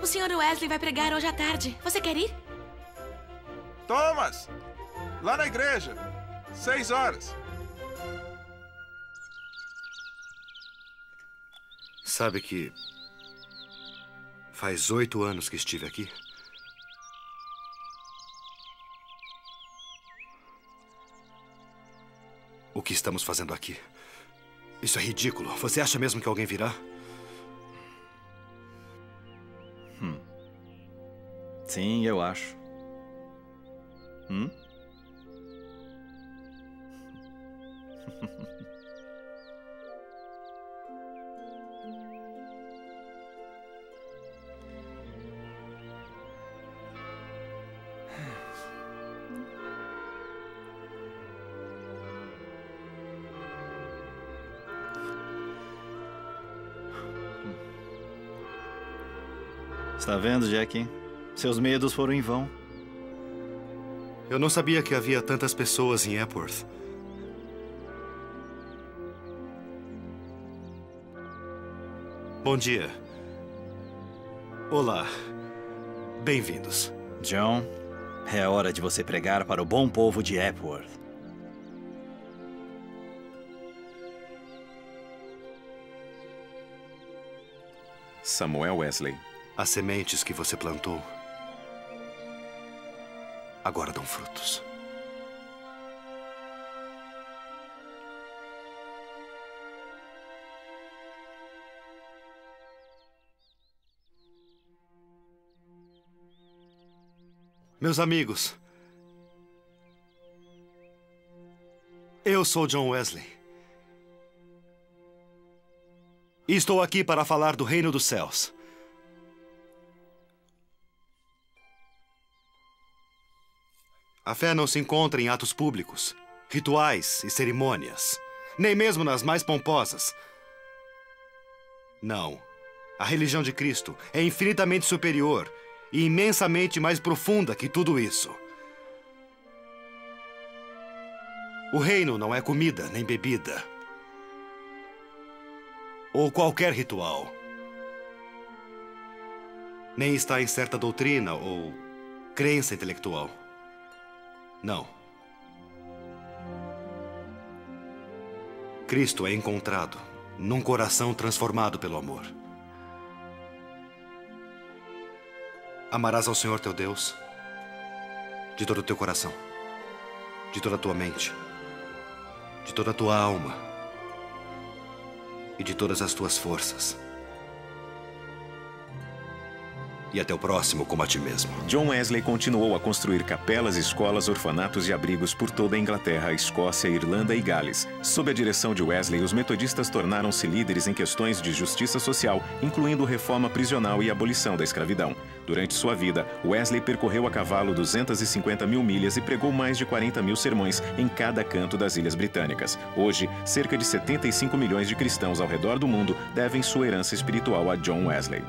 O Sr. Wesley vai pregar hoje à tarde. Você quer ir? Thomas! Lá na igreja. Seis horas. Sabe que. Faz oito anos que estive aqui. O que estamos fazendo aqui? Isso é ridículo. Você acha mesmo que alguém virá? Hum. Sim, eu acho. Hum? Está vendo, Jack? Seus medos foram em vão. Eu não sabia que havia tantas pessoas em Epworth. Bom dia. Olá. Bem-vindos. John, é hora de você pregar para o bom povo de Epworth. Samuel Wesley. As sementes que você plantou agora dão frutos. Meus amigos, eu sou John Wesley. E estou aqui para falar do reino dos céus. A fé não se encontra em atos públicos, rituais e cerimônias, nem mesmo nas mais pomposas. Não. A religião de Cristo é infinitamente superior e imensamente mais profunda que tudo isso. O reino não é comida nem bebida. Ou qualquer ritual. Nem está em certa doutrina ou crença intelectual. Não. Cristo é encontrado num coração transformado pelo amor. Amarás ao Senhor teu Deus de todo o teu coração, de toda a tua mente, de toda a tua alma e de todas as tuas forças. E até o próximo como a ti mesmo. John Wesley continuou a construir capelas, escolas, orfanatos e abrigos por toda a Inglaterra, Escócia, Irlanda e Gales. Sob a direção de Wesley, os metodistas tornaram-se líderes em questões de justiça social, incluindo reforma prisional e abolição da escravidão. Durante sua vida, Wesley percorreu a cavalo 250 mil milhas e pregou mais de 40 mil sermões em cada canto das Ilhas Britânicas. Hoje, cerca de 75 milhões de cristãos ao redor do mundo devem sua herança espiritual a John Wesley.